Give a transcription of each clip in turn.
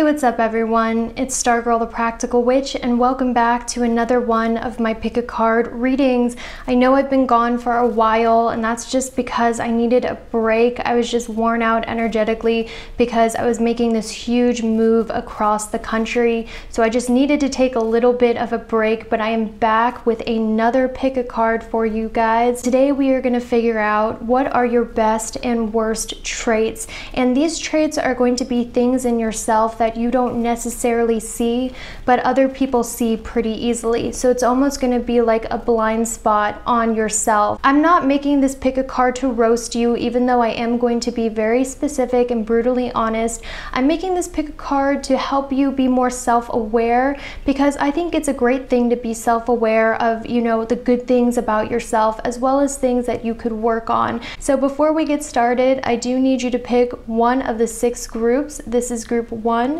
Hey, what's up everyone? It's Stargirl the Practical Witch and welcome back to another one of my pick a card readings. I know I've been gone for a while and that's just because I needed a break. I was just worn out energetically because I was making this huge move across the country. So I just needed to take a little bit of a break, but I am back with another pick a card for you guys. Today we are going to figure out what are your best and worst traits. And these traits are going to be things in yourself that you don't necessarily see, but other people see pretty easily. So it's almost gonna be like a blind spot on yourself. I'm not making this pick a card to roast you, even though I am going to be very specific and brutally honest. I'm making this pick a card to help you be more self-aware because I think it's a great thing to be self-aware of, you know, the good things about yourself as well as things that you could work on. So before we get started, I do need you to pick one of the six groups. This is group one,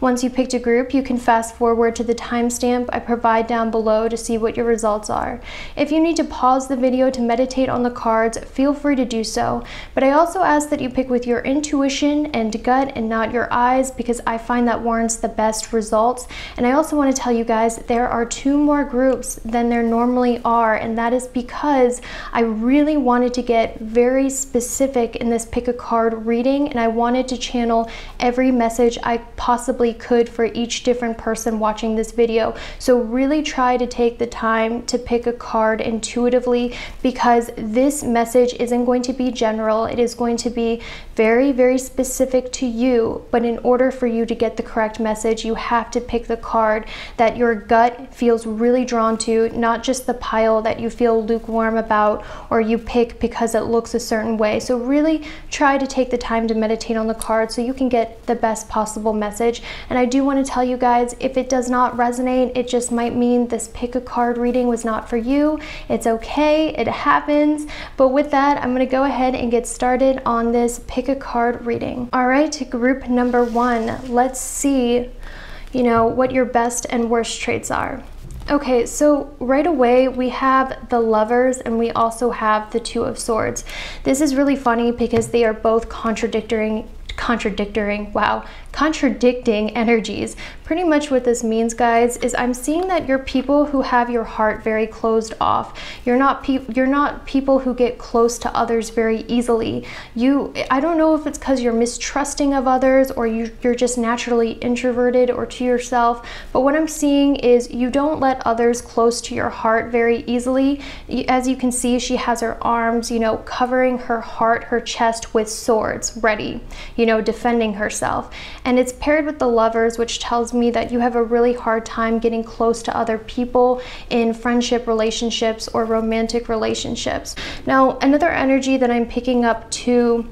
Once you picked a group, you can fast forward to the timestamp I provide down below to see what your results are. If you need to pause the video to meditate on the cards, feel free to do so. But I also ask that you pick with your intuition and gut and not your eyes because I find that warrants the best results. And I also want to tell you guys there are two more groups than there normally are, and that is because I really wanted to get very specific in this pick a card reading and I wanted to channel every message I possibly could for each different person watching this video. So really try to take the time to pick a card intuitively because this message isn't going to be general. It is going to be very, very specific to you. But in order for you to get the correct message, you have to pick the card that your gut feels really drawn to, not just the pile that you feel lukewarm about or you pick because it looks a certain way. So really try to take the time to meditate on the card so you can get the best possible message. And I do want to tell you guys, if it does not resonate, it just might mean this pick a card reading was not for you. It's okay, it happens. But with that, I'm going to go ahead and get started on this pick a card reading. All right, group number one, let's see, you know, what your best and worst traits are. Okay, so right away we have the lovers and we also have the two of swords. This is really funny because they are both contradicting contradicting, wow, contradicting energies. Pretty much what this means, guys, is I'm seeing that you're people who have your heart very closed off. You're not you're not people who get close to others very easily. You I don't know if it's because you're mistrusting of others or you, you're just naturally introverted or to yourself, but what I'm seeing is you don't let others close to your heart very easily. As you can see, she has her arms, you know, covering her heart, her chest with swords ready, you know, defending herself and it's paired with the lovers, which tells me that you have a really hard time getting close to other people in friendship relationships or romantic relationships. Now, another energy that I'm picking up too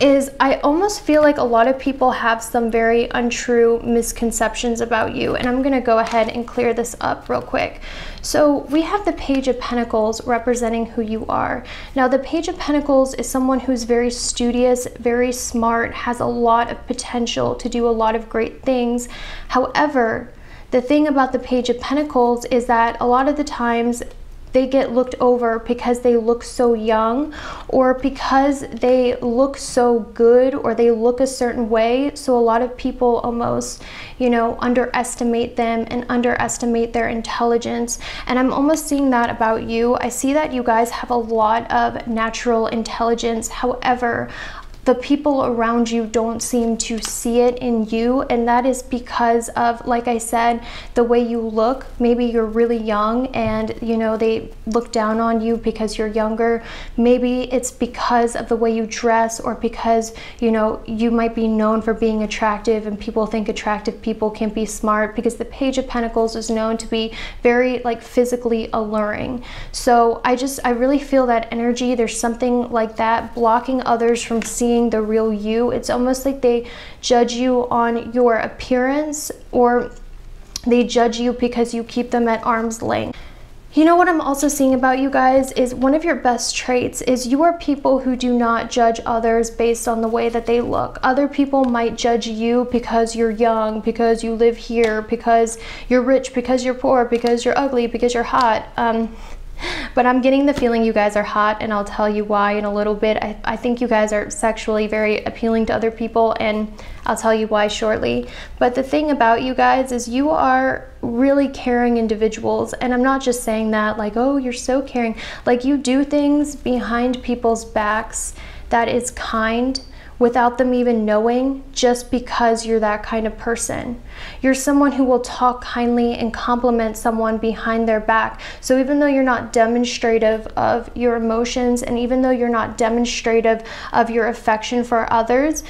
is I almost feel like a lot of people have some very untrue misconceptions about you. And I'm going to go ahead and clear this up real quick. So we have the Page of Pentacles representing who you are. Now the Page of Pentacles is someone who's very studious, very smart, has a lot of potential to do a lot of great things. However, the thing about the Page of Pentacles is that a lot of the times they get looked over because they look so young or because they look so good or they look a certain way. So a lot of people almost, you know, underestimate them and underestimate their intelligence. And I'm almost seeing that about you. I see that you guys have a lot of natural intelligence. However, the people around you don't seem to see it in you and that is because of like I said the way you look. Maybe you're really young and you know they look down on you because you're younger. Maybe it's because of the way you dress or because you know you might be known for being attractive and people think attractive people can't be smart because the page of pentacles is known to be very like physically alluring. So I just I really feel that energy. There's something like that blocking others from seeing the real you. It's almost like they judge you on your appearance or they judge you because you keep them at arm's length. You know what I'm also seeing about you guys is one of your best traits is you are people who do not judge others based on the way that they look. Other people might judge you because you're young, because you live here, because you're rich, because you're poor, because you're ugly, because you're hot. Um, but I'm getting the feeling you guys are hot, and I'll tell you why in a little bit. I, I think you guys are sexually very appealing to other people, and I'll tell you why shortly. But the thing about you guys is you are really caring individuals, and I'm not just saying that like, oh, you're so caring. Like, you do things behind people's backs that is kind without them even knowing just because you're that kind of person. You're someone who will talk kindly and compliment someone behind their back. So even though you're not demonstrative of your emotions and even though you're not demonstrative of your affection for others,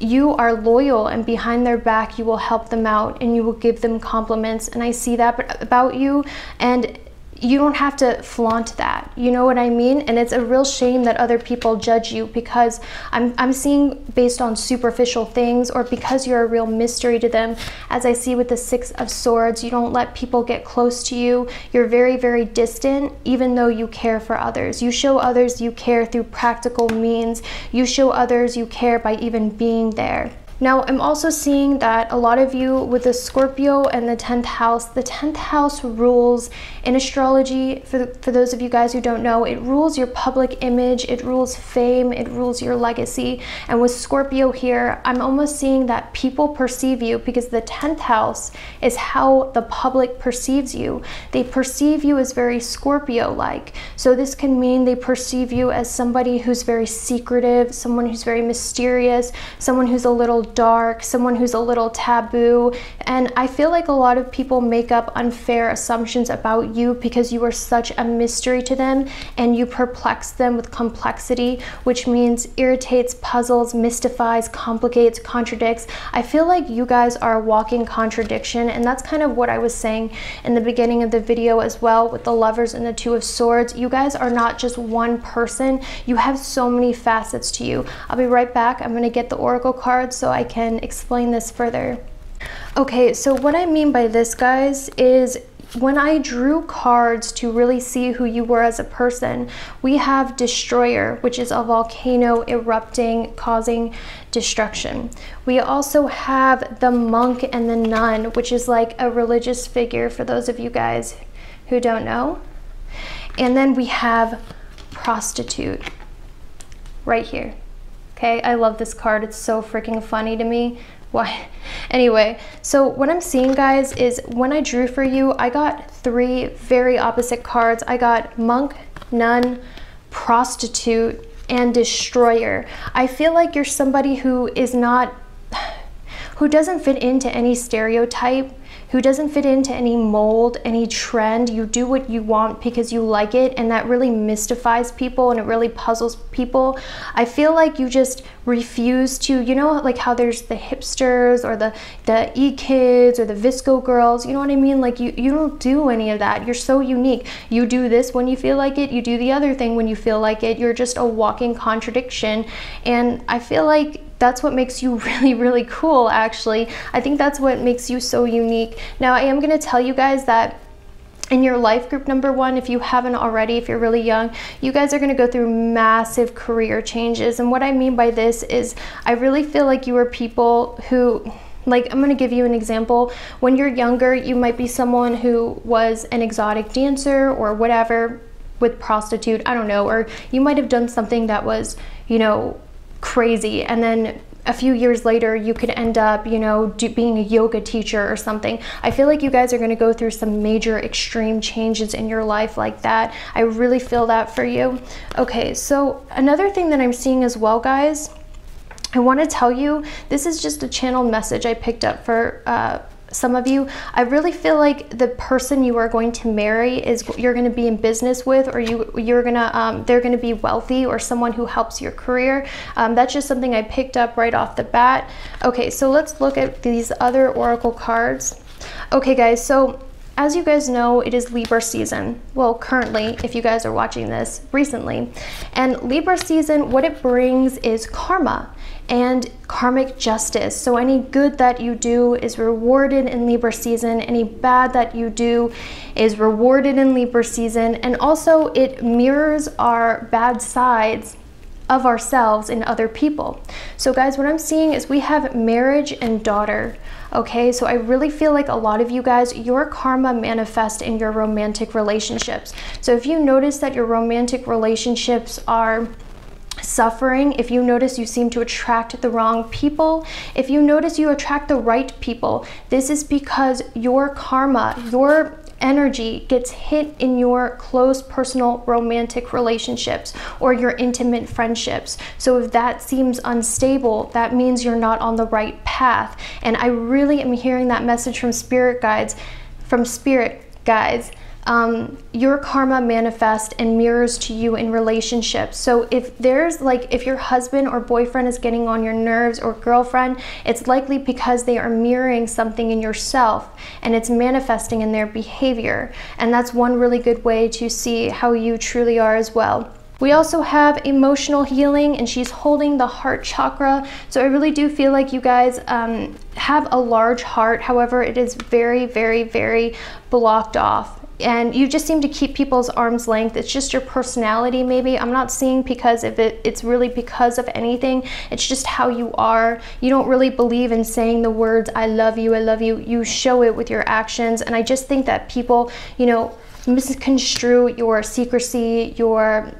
you are loyal and behind their back you will help them out and you will give them compliments and I see that about you and you don't have to flaunt that. You know what I mean? And it's a real shame that other people judge you because I'm, I'm seeing based on superficial things or because you're a real mystery to them. As I see with the Six of Swords, you don't let people get close to you. You're very, very distant, even though you care for others. You show others you care through practical means. You show others you care by even being there. Now, I'm also seeing that a lot of you with the Scorpio and the 10th house, the 10th house rules in astrology, for, the, for those of you guys who don't know, it rules your public image, it rules fame, it rules your legacy. And with Scorpio here, I'm almost seeing that people perceive you because the 10th house is how the public perceives you. They perceive you as very Scorpio-like. So this can mean they perceive you as somebody who's very secretive, someone who's very mysterious, someone who's a little dark, someone who's a little taboo. And I feel like a lot of people make up unfair assumptions about you because you are such a mystery to them and you perplex them with complexity, which means irritates, puzzles, mystifies, complicates, contradicts. I feel like you guys are a walking contradiction. And that's kind of what I was saying in the beginning of the video as well with the lovers and the two of swords. You guys are not just one person. You have so many facets to you. I'll be right back. I'm going to get the oracle cards so I I can explain this further. Okay, so what I mean by this, guys, is when I drew cards to really see who you were as a person, we have Destroyer, which is a volcano erupting, causing destruction. We also have the Monk and the Nun, which is like a religious figure for those of you guys who don't know. And then we have Prostitute right here. Okay, I love this card. It's so freaking funny to me. Why? Anyway, so what I'm seeing, guys, is when I drew for you, I got three very opposite cards. I got Monk, Nun, Prostitute, and Destroyer. I feel like you're somebody who is not, who doesn't fit into any stereotype who doesn't fit into any mold, any trend. You do what you want because you like it, and that really mystifies people and it really puzzles people. I feel like you just refuse to, you know, like how there's the hipsters or the, the e-kids or the VSCO girls, you know what I mean? Like you, you don't do any of that. You're so unique. You do this when you feel like it, you do the other thing when you feel like it. You're just a walking contradiction. And I feel like that's what makes you really, really cool, actually. I think that's what makes you so unique. Now, I am going to tell you guys that in your life group number one, if you haven't already, if you're really young, you guys are going to go through massive career changes. And what I mean by this is I really feel like you are people who like I'm going to give you an example. When you're younger, you might be someone who was an exotic dancer or whatever with prostitute, I don't know, or you might have done something that was, you know, crazy. And then a few years later you could end up you know do, being a yoga teacher or something. I feel like you guys are going to go through some major extreme changes in your life like that. I really feel that for you. Okay so another thing that i'm seeing as well guys I want to tell you, this is just a channel message I picked up for uh, some of you, I really feel like the person you are going to marry is you're going to be in business with, or you you're gonna um, they're going to be wealthy, or someone who helps your career. Um, that's just something I picked up right off the bat. Okay, so let's look at these other oracle cards. Okay, guys, so as you guys know, it is Libra season. Well, currently, if you guys are watching this recently. And Libra season, what it brings is karma and karmic justice. So any good that you do is rewarded in Libra season. Any bad that you do is rewarded in Libra season. And also it mirrors our bad sides of ourselves in other people. So guys, what I'm seeing is we have marriage and daughter. Okay, so I really feel like a lot of you guys, your karma manifests in your romantic relationships. So if you notice that your romantic relationships are suffering, if you notice you seem to attract the wrong people, if you notice you attract the right people, this is because your karma, your energy gets hit in your close personal romantic relationships or your intimate friendships. So if that seems unstable, that means you're not on the right path. And I really am hearing that message from spirit guides, from spirit guides um, your karma manifests and mirrors to you in relationships. So if there's like, if your husband or boyfriend is getting on your nerves or girlfriend, it's likely because they are mirroring something in yourself and it's manifesting in their behavior. And that's one really good way to see how you truly are as well. We also have emotional healing and she's holding the heart chakra. So I really do feel like you guys um, have a large heart. However, it is very, very, very blocked off and you just seem to keep people's arm's length. It's just your personality, maybe. I'm not seeing because if it, it's really because of anything. It's just how you are. You don't really believe in saying the words, I love you, I love you. You show it with your actions. And I just think that people, you know, misconstrue your secrecy, your,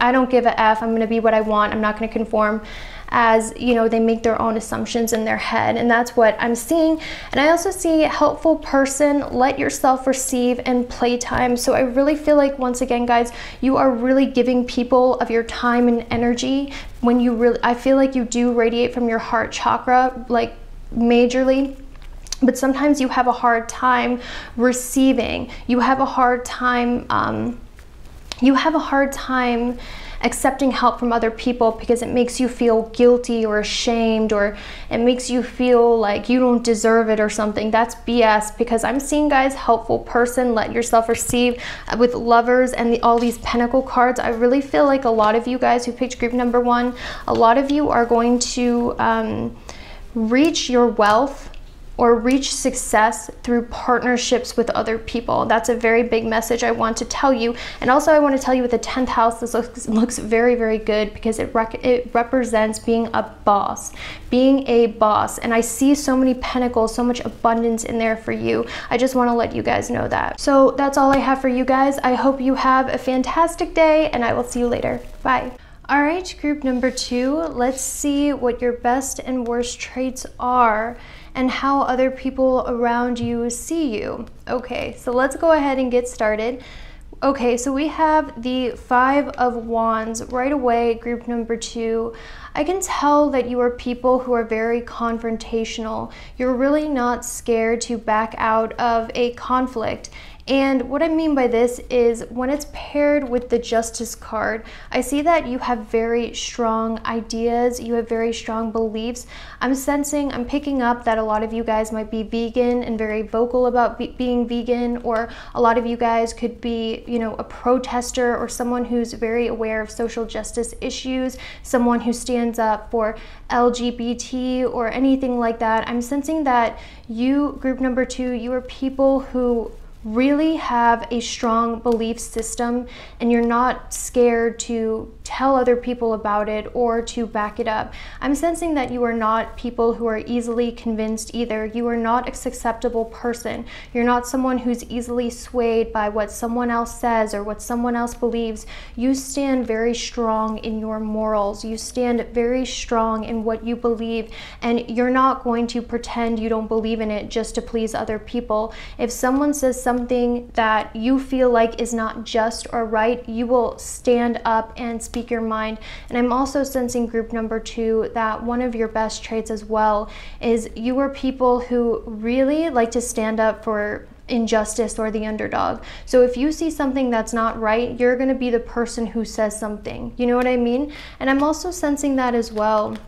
I don't give a F, I'm gonna be what I want, I'm not gonna conform as you know they make their own assumptions in their head. And that's what i'm seeing. And i also see a helpful person let yourself receive and playtime. So i really feel like once again guys you are really giving people of your time and energy. When you really i feel like you do radiate from your heart chakra like majorly. But sometimes you have a hard time receiving. You have a hard time um, you have a hard time accepting help from other people because it makes you feel guilty or ashamed or it makes you feel like you don't deserve it or something. That's BS because I'm seeing guys helpful person, let yourself receive uh, with lovers and the, all these pentacle cards. I really feel like a lot of you guys who picked group number one, a lot of you are going to um, reach your wealth or reach success through partnerships with other people. That's a very big message I want to tell you. And also I want to tell you with the 10th house, this looks, looks very, very good because it, rec it represents being a boss, being a boss. And I see so many pentacles, so much abundance in there for you. I just want to let you guys know that. So that's all I have for you guys. I hope you have a fantastic day and I will see you later. Bye. All right, group number two, let's see what your best and worst traits are and how other people around you see you. Okay, so let's go ahead and get started. Okay, so we have the Five of Wands right away, group number two. I can tell that you are people who are very confrontational. You're really not scared to back out of a conflict and what I mean by this is when it's paired with the Justice card, I see that you have very strong ideas, you have very strong beliefs. I'm sensing, I'm picking up that a lot of you guys might be vegan and very vocal about be being vegan, or a lot of you guys could be, you know, a protester or someone who's very aware of social justice issues, someone who stands up for LGBT or anything like that. I'm sensing that you, group number two, you are people who really have a strong belief system and you're not scared to tell other people about it or to back it up. I'm sensing that you are not people who are easily convinced either. You are not a susceptible person. You're not someone who's easily swayed by what someone else says or what someone else believes. You stand very strong in your morals. You stand very strong in what you believe and you're not going to pretend you don't believe in it just to please other people. If someone says something something that you feel like is not just or right, you will stand up and speak your mind. And I'm also sensing group number two that one of your best traits as well is you are people who really like to stand up for injustice or the underdog. So if you see something that's not right, you're going to be the person who says something. You know what I mean? And I'm also sensing that as well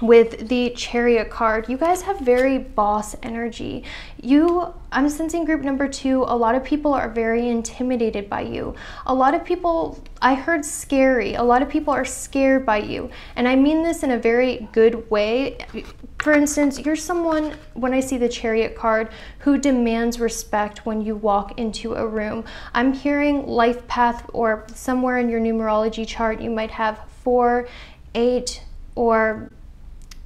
with the chariot card. You guys have very boss energy. You i'm sensing group number two a lot of people are very intimidated by you. A lot of people i heard scary. A lot of people are scared by you. And i mean this in a very good way. For instance you're someone when i see the chariot card who demands respect when you walk into a room. I'm hearing life path or somewhere in your numerology chart you might have four, eight, or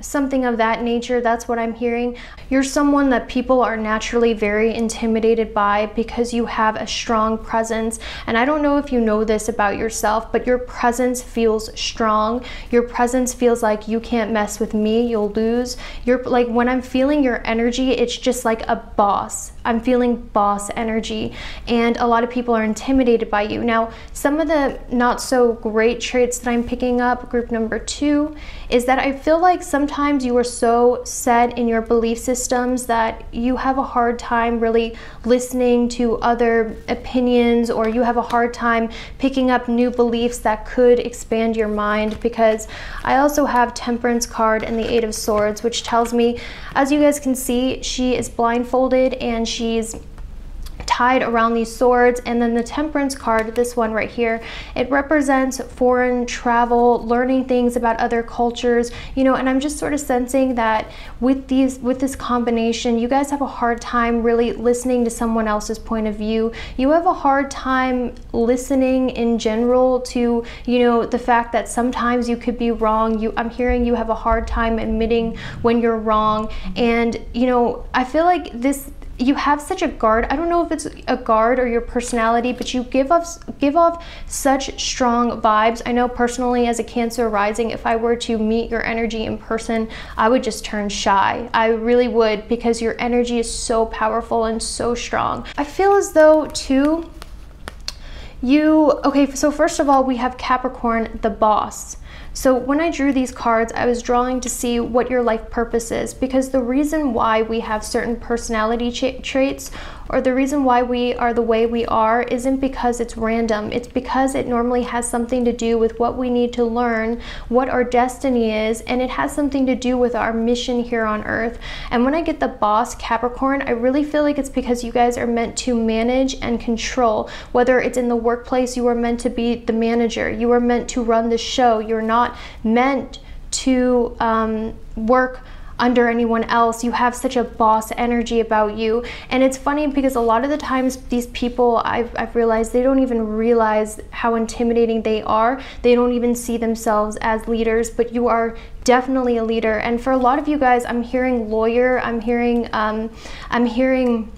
something of that nature. That's what I'm hearing. You're someone that people are naturally very intimidated by because you have a strong presence. And I don't know if you know this about yourself, but your presence feels strong. Your presence feels like you can't mess with me, you'll lose. You're like when I'm feeling your energy, it's just like a boss. I'm feeling boss energy, and a lot of people are intimidated by you. Now, some of the not so great traits that I'm picking up, group number two, is that I feel like sometimes you are so set in your belief systems that you have a hard time really listening to other opinions, or you have a hard time picking up new beliefs that could expand your mind. Because I also have Temperance card and the Eight of Swords, which tells me, as you guys can see, she is blindfolded and she she's tied around these swords. And then the temperance card this one right here it represents foreign travel learning things about other cultures you know and i'm just sort of sensing that with these with this combination you guys have a hard time really listening to someone else's point of view. You have a hard time listening in general to you know the fact that sometimes you could be wrong. You i'm hearing you have a hard time admitting when you're wrong. And you know i feel like this you have such a guard. I don't know if it's a guard or your personality but you give off give off such strong vibes. I know personally as a cancer rising if i were to meet your energy in person i would just turn shy. I really would because your energy is so powerful and so strong. I feel as though too you okay so first of all we have capricorn the boss so when I drew these cards, I was drawing to see what your life purpose is because the reason why we have certain personality traits or the reason why we are the way we are isn't because it's random. It's because it normally has something to do with what we need to learn, what our destiny is, and it has something to do with our mission here on earth. And when I get the boss Capricorn, I really feel like it's because you guys are meant to manage and control. Whether it's in the workplace, you are meant to be the manager, you are meant to run the show, you're not meant to um, work under anyone else. You have such a boss energy about you. And it's funny because a lot of the times these people, I've, I've realized they don't even realize how intimidating they are. They don't even see themselves as leaders, but you are definitely a leader. And for a lot of you guys, I'm hearing lawyer, I'm hearing, um, I'm hearing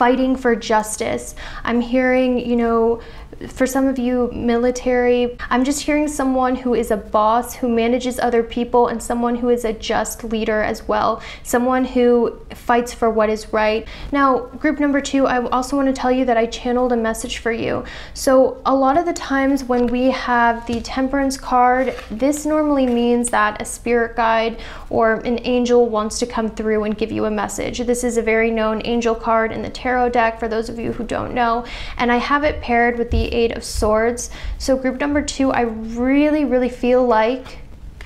fighting for justice. I'm hearing, you know, for some of you military, I'm just hearing someone who is a boss, who manages other people, and someone who is a just leader as well. Someone who fights for what is right. Now, group number two, I also want to tell you that I channeled a message for you. So a lot of the times when we have the temperance card, this normally means that a spirit guide or an angel wants to come through and give you a message. This is a very known angel card in the tarot deck for those of you who don't know. And I have it paired with the Eight of Swords. So group number two, I really, really feel like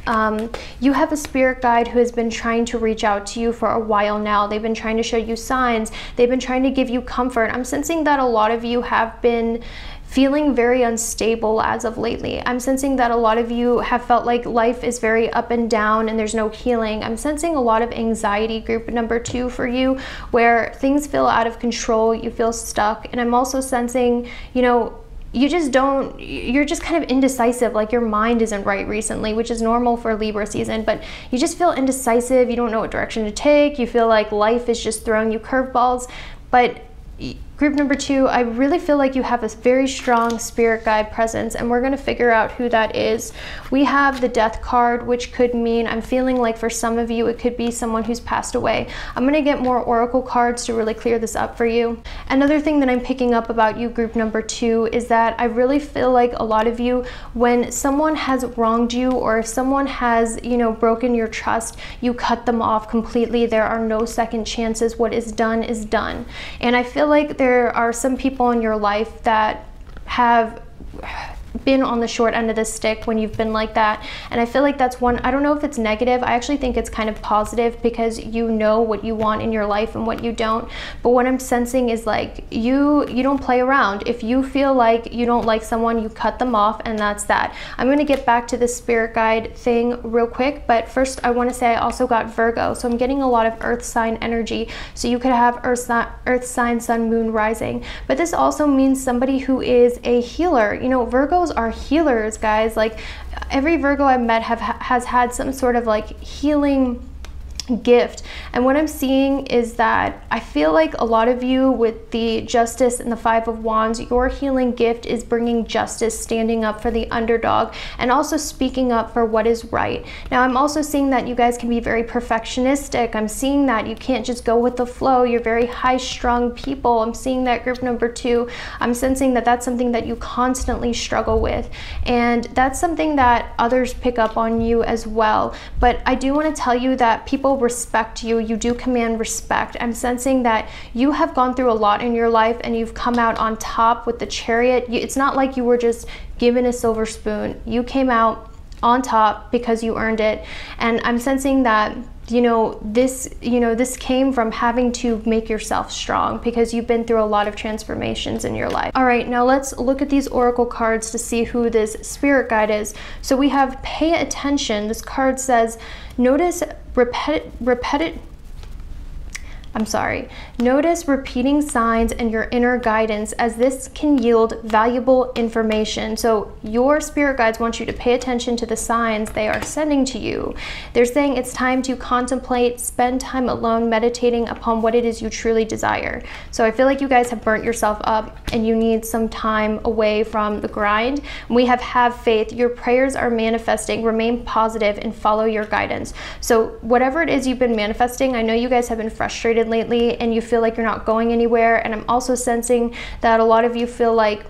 um, you have a spirit guide who has been trying to reach out to you for a while now. They've been trying to show you signs. They've been trying to give you comfort. I'm sensing that a lot of you have been feeling very unstable as of lately. I'm sensing that a lot of you have felt like life is very up and down and there's no healing. I'm sensing a lot of anxiety group number two for you where things feel out of control, you feel stuck. And I'm also sensing, you know, you just don't you're just kind of indecisive like your mind isn't right recently which is normal for libra season but you just feel indecisive you don't know what direction to take you feel like life is just throwing you curveballs but Group number two, I really feel like you have a very strong spirit guide presence and we're gonna figure out who that is. We have the death card, which could mean, I'm feeling like for some of you, it could be someone who's passed away. I'm gonna get more oracle cards to really clear this up for you. Another thing that I'm picking up about you, group number two, is that I really feel like a lot of you, when someone has wronged you or if someone has, you know, broken your trust, you cut them off completely. There are no second chances. What is done is done. And I feel like there are some people in your life that have been on the short end of the stick when you've been like that. And I feel like that's one, I don't know if it's negative. I actually think it's kind of positive because you know what you want in your life and what you don't. But what I'm sensing is like you you don't play around. If you feel like you don't like someone, you cut them off and that's that. I'm going to get back to the spirit guide thing real quick, but first I want to say I also got Virgo. So I'm getting a lot of earth sign energy. So you could have earth, earth sign, sun, moon, rising. But this also means somebody who is a healer. You know, Virgo Virgos are healers, guys. Like every Virgo I've met have has had some sort of like healing gift. And what I'm seeing is that I feel like a lot of you with the justice and the five of wands, your healing gift is bringing justice, standing up for the underdog and also speaking up for what is right. Now, I'm also seeing that you guys can be very perfectionistic. I'm seeing that you can't just go with the flow. You're very high strung people. I'm seeing that group number two. I'm sensing that that's something that you constantly struggle with. And that's something that others pick up on you as well. But I do want to tell you that people respect you. You do command respect. I'm sensing that you have gone through a lot in your life and you've come out on top with the chariot. It's not like you were just given a silver spoon. You came out on top because you earned it. And I'm sensing that you know this you know this came from having to make yourself strong because you've been through a lot of transformations in your life. All right now let's look at these oracle cards to see who this spirit guide is. So we have pay attention. This card says notice repeat repeat I'm sorry. Notice repeating signs and your inner guidance as this can yield valuable information. So your spirit guides want you to pay attention to the signs they are sending to you. They're saying it's time to contemplate, spend time alone meditating upon what it is you truly desire. So I feel like you guys have burnt yourself up and you need some time away from the grind. We have have faith. Your prayers are manifesting. Remain positive and follow your guidance. So whatever it is you've been manifesting, I know you guys have been frustrated lately and you feel like you're not going anywhere. And I'm also sensing that a lot of you feel like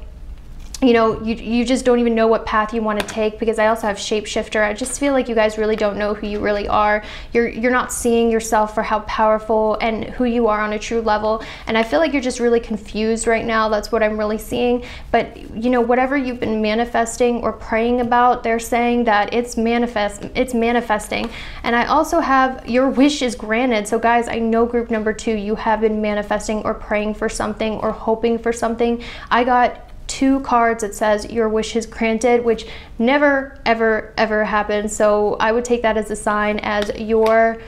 you know, you, you just don't even know what path you want to take because I also have shapeshifter. I just feel like you guys really don't know who you really are. You're you're not seeing yourself for how powerful and who you are on a true level. And I feel like you're just really confused right now. That's what I'm really seeing. But you know, whatever you've been manifesting or praying about, they're saying that it's manifest it's manifesting. And I also have your wish is granted. So guys, I know group number 2, you have been manifesting or praying for something or hoping for something. I got two cards that says your wish is granted, which never, ever, ever happens. So I would take that as a sign as your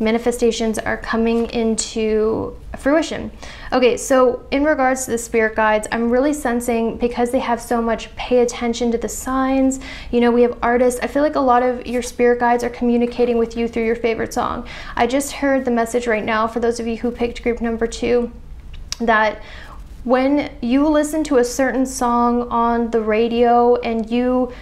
manifestations are coming into fruition. Okay, so in regards to the spirit guides, I'm really sensing because they have so much pay attention to the signs. You know, we have artists. I feel like a lot of your spirit guides are communicating with you through your favorite song. I just heard the message right now for those of you who picked group number two that when you listen to a certain song on the radio and you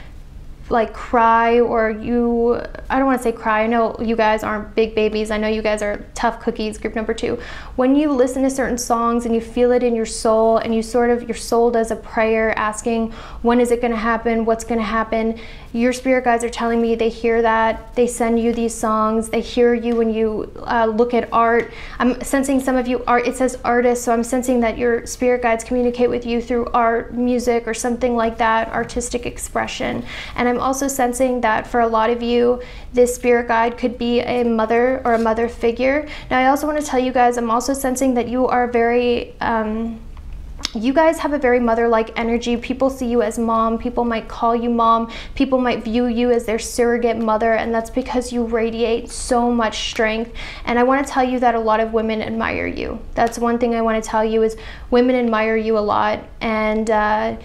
like cry or you I don't want to say cry I know you guys aren't big babies I know you guys are tough cookies group number two. When you listen to certain songs and you feel it in your soul and you sort of your soul does a prayer asking when is it going to happen what's going to happen your spirit guides are telling me they hear that they send you these songs they hear you when you uh, look at art I'm sensing some of you are, it says artists so I'm sensing that your spirit guides communicate with you through art music or something like that artistic expression and I'm also sensing that for a lot of you, this spirit guide could be a mother or a mother figure. Now, I also want to tell you guys, I'm also sensing that you are very, um, you guys have a very mother-like energy. People see you as mom. People might call you mom. People might view you as their surrogate mother, and that's because you radiate so much strength. And I want to tell you that a lot of women admire you. That's one thing I want to tell you is women admire you a lot, and uh,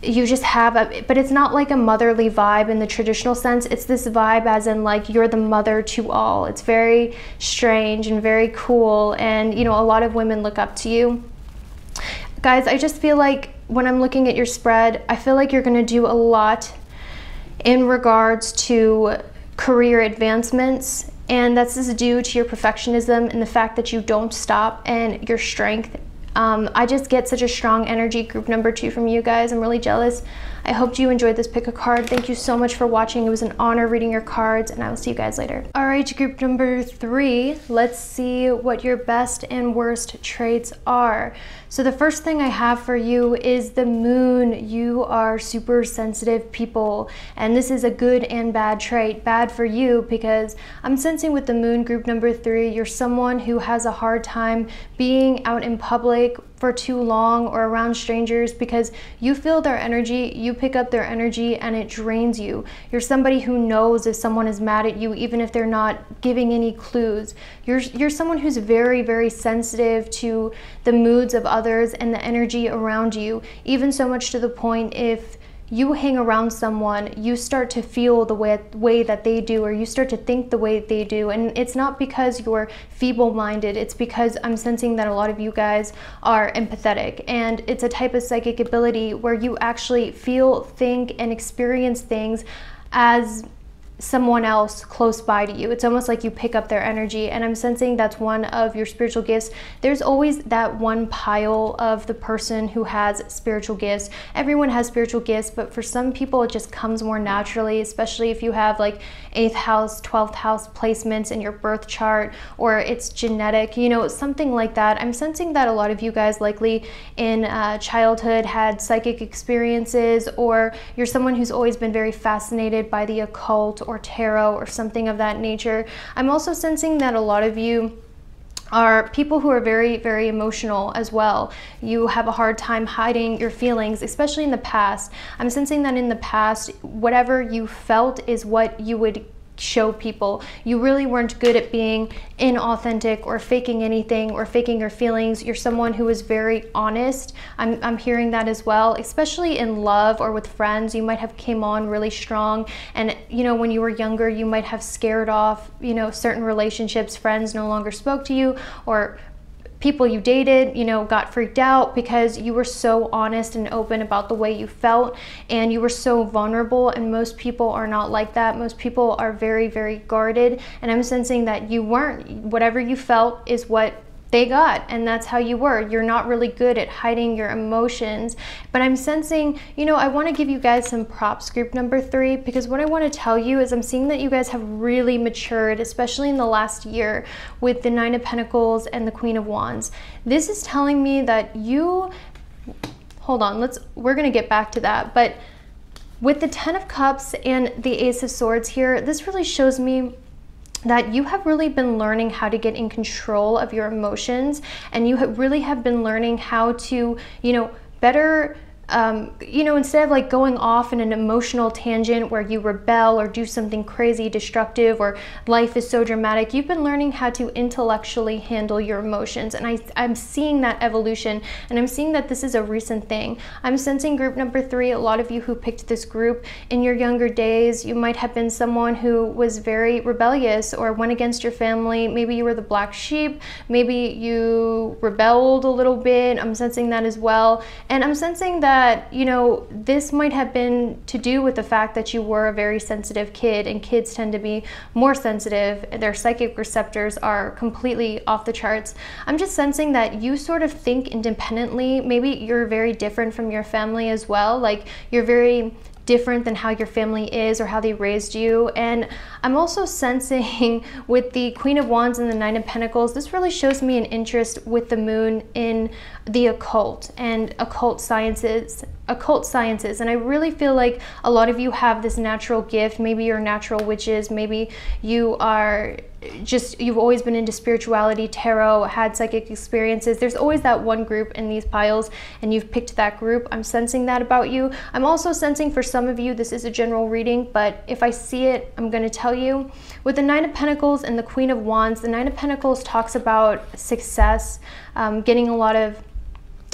you just have a but it's not like a motherly vibe in the traditional sense it's this vibe as in like you're the mother to all it's very strange and very cool and you know a lot of women look up to you guys i just feel like when i'm looking at your spread i feel like you're going to do a lot in regards to career advancements and that's is due to your perfectionism and the fact that you don't stop and your strength um, I just get such a strong energy group number two from you guys. I'm really jealous. I hope you enjoyed this pick a card. Thank you so much for watching. It was an honor reading your cards and I will see you guys later. All right, group number three, let's see what your best and worst traits are. So the first thing I have for you is the moon. You are super sensitive people and this is a good and bad trait. Bad for you because I'm sensing with the moon group number three, you're someone who has a hard time being out in public for too long or around strangers because you feel their energy, you pick up their energy and it drains you. You're somebody who knows if someone is mad at you even if they're not giving any clues. You're you're someone who's very very sensitive to the moods of others and the energy around you, even so much to the point if you hang around someone, you start to feel the way, way that they do, or you start to think the way they do. And it's not because you're feeble minded, it's because I'm sensing that a lot of you guys are empathetic. And it's a type of psychic ability where you actually feel, think, and experience things as someone else close by to you. It's almost like you pick up their energy. And I'm sensing that's one of your spiritual gifts. There's always that one pile of the person who has spiritual gifts. Everyone has spiritual gifts, but for some people, it just comes more naturally, especially if you have like eighth house, 12th house placements in your birth chart, or it's genetic, you know, something like that. I'm sensing that a lot of you guys likely in uh, childhood had psychic experiences, or you're someone who's always been very fascinated by the occult or tarot or something of that nature. I'm also sensing that a lot of you are people who are very, very emotional as well. You have a hard time hiding your feelings, especially in the past. I'm sensing that in the past, whatever you felt is what you would show people. You really weren't good at being inauthentic or faking anything or faking your feelings. You're someone who is very honest. I'm, I'm hearing that as well, especially in love or with friends. You might have came on really strong. And, you know, when you were younger, you might have scared off, you know, certain relationships. Friends no longer spoke to you or people you dated, you know, got freaked out because you were so honest and open about the way you felt and you were so vulnerable. And most people are not like that. Most people are very, very guarded. And I'm sensing that you weren't. Whatever you felt is what they got and that's how you were. You're not really good at hiding your emotions. But i'm sensing you know i want to give you guys some props group number three because what i want to tell you is i'm seeing that you guys have really matured especially in the last year with the nine of pentacles and the queen of wands. This is telling me that you hold on let's we're going to get back to that but with the ten of cups and the ace of swords here this really shows me that you have really been learning how to get in control of your emotions and you have really have been learning how to, you know, better um, you know, instead of like going off in an emotional tangent where you rebel or do something crazy, destructive, or life is so dramatic, you've been learning how to intellectually handle your emotions. And I, I'm seeing that evolution, and I'm seeing that this is a recent thing. I'm sensing group number three, a lot of you who picked this group in your younger days, you might have been someone who was very rebellious or went against your family. Maybe you were the black sheep, maybe you rebelled a little bit. I'm sensing that as well. And I'm sensing that that, you know, this might have been to do with the fact that you were a very sensitive kid, and kids tend to be more sensitive. Their psychic receptors are completely off the charts. I'm just sensing that you sort of think independently. Maybe you're very different from your family as well. Like, you're very different than how your family is or how they raised you. And I'm also sensing with the Queen of Wands and the Nine of Pentacles, this really shows me an interest with the moon in the occult and occult sciences occult sciences and i really feel like a lot of you have this natural gift maybe you're natural witches maybe you are just you've always been into spirituality, tarot, had psychic experiences. There's always that one group in these piles, and you've picked that group. I'm sensing that about you. I'm also sensing for some of you, this is a general reading, but if I see it, I'm going to tell you. With the Nine of Pentacles and the Queen of Wands, the Nine of Pentacles talks about success, um, getting a lot of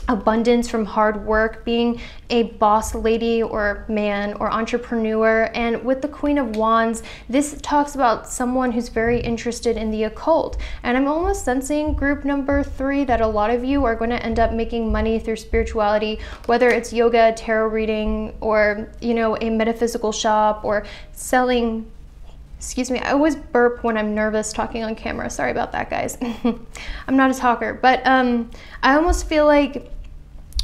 abundance from hard work, being a boss lady or man or entrepreneur. And with the Queen of Wands, this talks about someone who's very interested in the occult. And I'm almost sensing group number three that a lot of you are going to end up making money through spirituality, whether it's yoga, tarot reading, or, you know, a metaphysical shop or selling excuse me, I always burp when I'm nervous talking on camera. Sorry about that, guys. I'm not a talker, but um, I almost feel like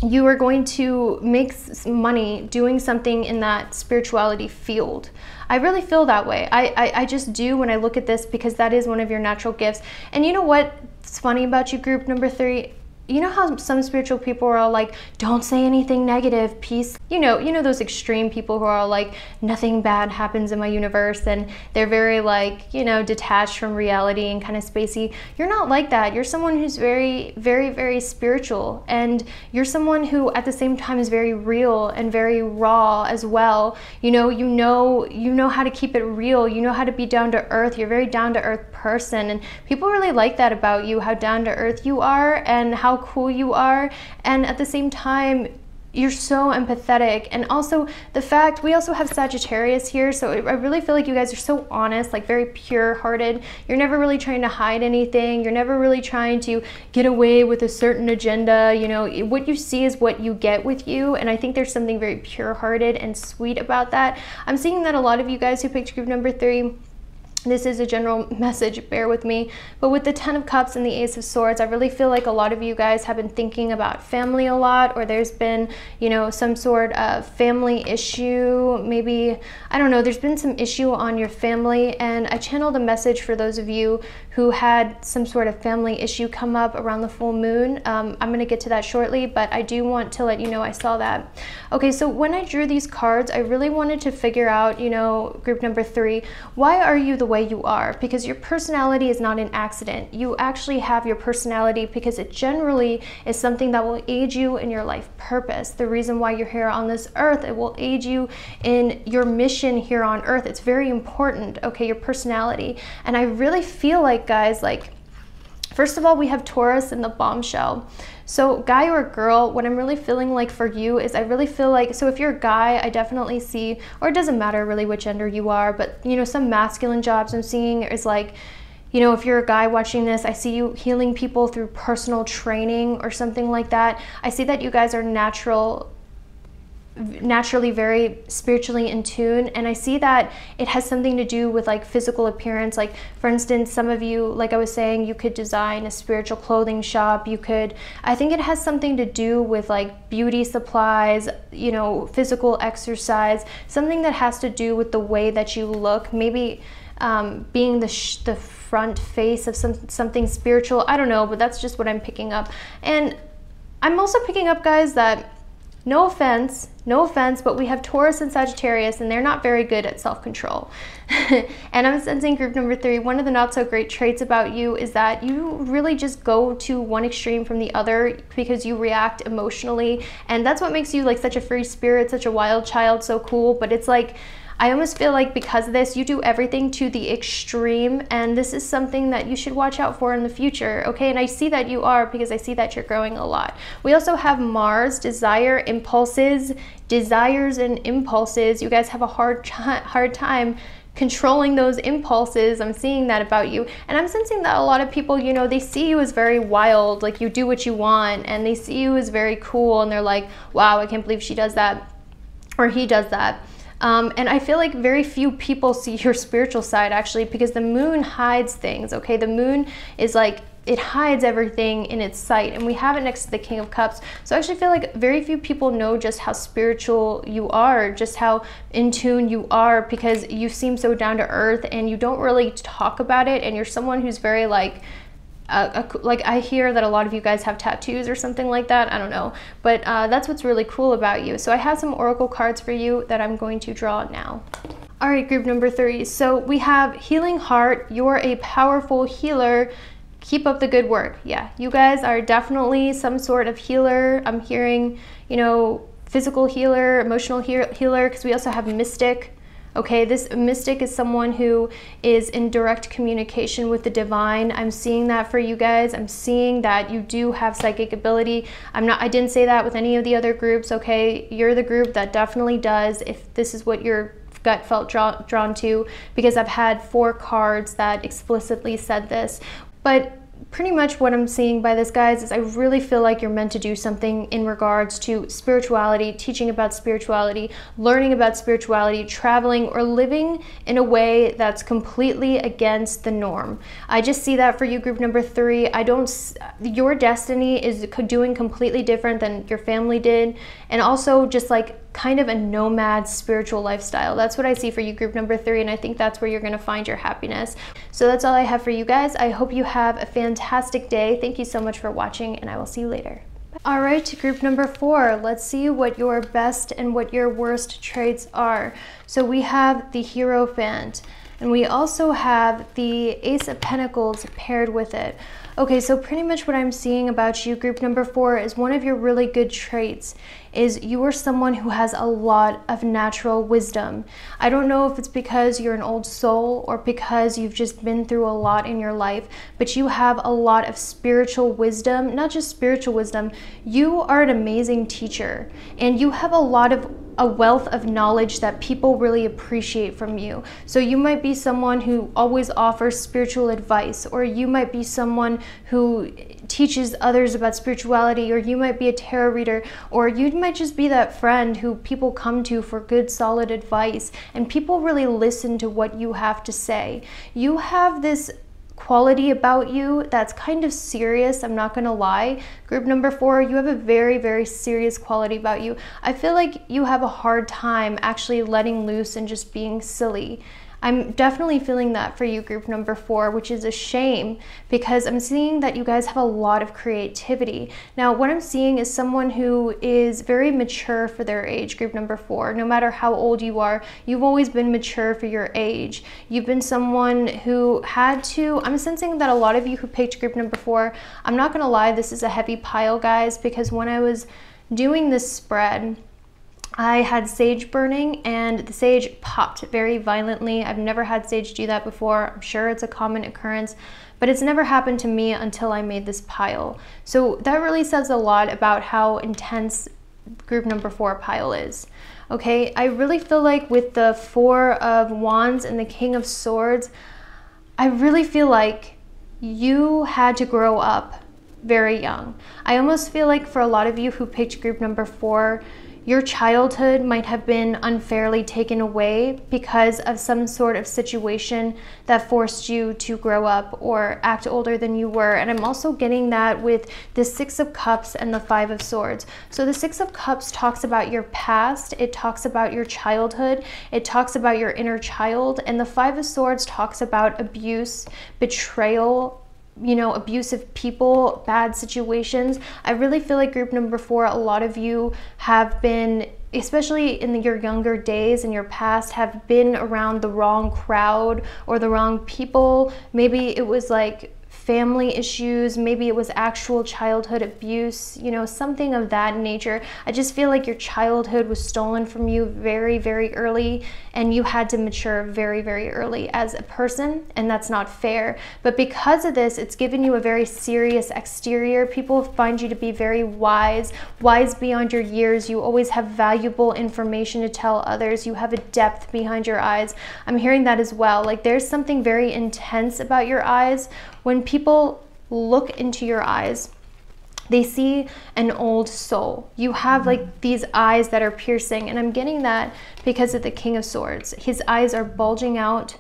you are going to make money doing something in that spirituality field. I really feel that way. I, I, I, just do when I look at this because that is one of your natural gifts. And you know what's funny about you, group number three? You know how some spiritual people are all like don't say anything negative peace. You know you know those extreme people who are all like nothing bad happens in my universe and they're very like you know detached from reality and kind of spacey. You're not like that. You're someone who's very very very spiritual and you're someone who at the same time is very real and very raw as well. You know you know you know how to keep it real. You know how to be down to earth. You're a very down to earth person and people really like that about you how down to earth you are and how cool you are. And at the same time, you're so empathetic. And also the fact we also have Sagittarius here so I really feel like you guys are so honest like very pure hearted you're never really trying to hide anything. You're never really trying to get away with a certain agenda. You know what you see is what you get with you and I think there's something very pure hearted and sweet about that. I'm seeing that a lot of you guys who picked group number three this is a general message, bear with me. But with the Ten of Cups and the Ace of Swords, I really feel like a lot of you guys have been thinking about family a lot, or there's been, you know, some sort of family issue. Maybe, I don't know, there's been some issue on your family. And I channeled a message for those of you who had some sort of family issue come up around the full moon. Um, I'm going to get to that shortly, but I do want to let you know I saw that. Okay, so when I drew these cards, I really wanted to figure out, you know, group number three, why are you the way you are? Because your personality is not an accident. You actually have your personality because it generally is something that will aid you in your life purpose. The reason why you're here on this earth, it will aid you in your mission here on earth. It's very important, okay, your personality. And I really feel like guys like First of all, we have Taurus in the bombshell. So guy or girl, what I'm really feeling like for you is I really feel like, so if you're a guy, I definitely see, or it doesn't matter really which gender you are, but you know, some masculine jobs I'm seeing is like, you know, if you're a guy watching this, I see you healing people through personal training or something like that. I see that you guys are natural naturally very spiritually in tune and i see that it has something to do with like physical appearance. Like for instance some of you like i was saying you could design a spiritual clothing shop. You could i think it has something to do with like beauty supplies you know physical exercise something that has to do with the way that you look. Maybe um, being the the front face of some something spiritual i don't know but that's just what i'm picking up. And i'm also picking up guys that no offense, no offense, but we have Taurus and Sagittarius, and they're not very good at self control. and I'm sensing group number three, one of the not so great traits about you is that you really just go to one extreme from the other because you react emotionally. And that's what makes you like such a free spirit, such a wild child, so cool. But it's like, I almost feel like because of this, you do everything to the extreme, and this is something that you should watch out for in the future, okay? And I see that you are because I see that you're growing a lot. We also have Mars, desire, impulses, desires and impulses. You guys have a hard, hard time controlling those impulses. I'm seeing that about you. And I'm sensing that a lot of people, you know, they see you as very wild, like you do what you want, and they see you as very cool, and they're like, wow, I can't believe she does that, or he does that. Um, and I feel like very few people see your spiritual side actually because the moon hides things, okay? The moon is like it hides everything in its sight and we have it next to the king of cups so i actually feel like very few people know just how spiritual you are just how in tune you are because you seem so down to earth and you don't really talk about it and you're someone who's very like a, like I hear that a lot of you guys have tattoos or something like that. I don't know, but uh, that's what's really cool about you. So I have some oracle cards for you that I'm going to draw now. All right, group number three. So we have healing heart. You're a powerful healer. Keep up the good work. Yeah, you guys are definitely some sort of healer. I'm hearing, you know, physical healer, emotional healer, because we also have mystic. Okay, this mystic is someone who is in direct communication with the divine. I'm seeing that for you guys. I'm seeing that you do have psychic ability. I'm not I didn't say that with any of the other groups, okay? You're the group that definitely does if this is what your gut felt draw, drawn to because I've had four cards that explicitly said this. But pretty much what I'm seeing by this, guys, is I really feel like you're meant to do something in regards to spirituality, teaching about spirituality, learning about spirituality, traveling, or living in a way that's completely against the norm. I just see that for you, group number three. I don't, your destiny is doing completely different than your family did. And also just like kind of a nomad spiritual lifestyle. That's what I see for you, group number three, and I think that's where you're gonna find your happiness. So that's all I have for you guys. I hope you have a fantastic day. Thank you so much for watching, and I will see you later. All right, group number four, let's see what your best and what your worst traits are. So we have the Hierophant. And we also have the Ace of Pentacles paired with it. Okay, so pretty much what I'm seeing about you, group number four, is one of your really good traits is you are someone who has a lot of natural wisdom. I don't know if it's because you're an old soul or because you've just been through a lot in your life, but you have a lot of spiritual wisdom, not just spiritual wisdom. You are an amazing teacher and you have a lot of a wealth of knowledge that people really appreciate from you. So you might be someone who always offers spiritual advice, or you might be someone who teaches others about spirituality, or you might be a tarot reader, or you might just be that friend who people come to for good, solid advice, and people really listen to what you have to say. You have this quality about you that's kind of serious, I'm not gonna lie. Group number four, you have a very, very serious quality about you. I feel like you have a hard time actually letting loose and just being silly. I'm definitely feeling that for you, group number four, which is a shame because I'm seeing that you guys have a lot of creativity. Now, what I'm seeing is someone who is very mature for their age, group number four. No matter how old you are, you've always been mature for your age. You've been someone who had to, I'm sensing that a lot of you who picked group number four, I'm not gonna lie, this is a heavy pile, guys, because when I was doing this spread, I had sage burning and the sage popped very violently. I've never had sage do that before. I'm sure it's a common occurrence, but it's never happened to me until I made this pile. So that really says a lot about how intense group number four pile is. Okay, I really feel like with the four of wands and the king of swords, I really feel like you had to grow up very young. I almost feel like for a lot of you who picked group number four, your childhood might have been unfairly taken away because of some sort of situation that forced you to grow up or act older than you were. And I'm also getting that with the Six of Cups and the Five of Swords. So the Six of Cups talks about your past, it talks about your childhood, it talks about your inner child, and the Five of Swords talks about abuse, betrayal, you know, abusive people, bad situations. I really feel like group number four, a lot of you have been, especially in your younger days in your past, have been around the wrong crowd or the wrong people. Maybe it was like family issues, maybe it was actual childhood abuse, you know, something of that nature. I just feel like your childhood was stolen from you very, very early and you had to mature very, very early as a person, and that's not fair. But because of this, it's given you a very serious exterior. People find you to be very wise, wise beyond your years. You always have valuable information to tell others. You have a depth behind your eyes. I'm hearing that as well. Like there's something very intense about your eyes when people look into your eyes, they see an old soul. You have like mm-hmm. these eyes that are piercing, and I'm getting that because of the King of Swords. His eyes are bulging out.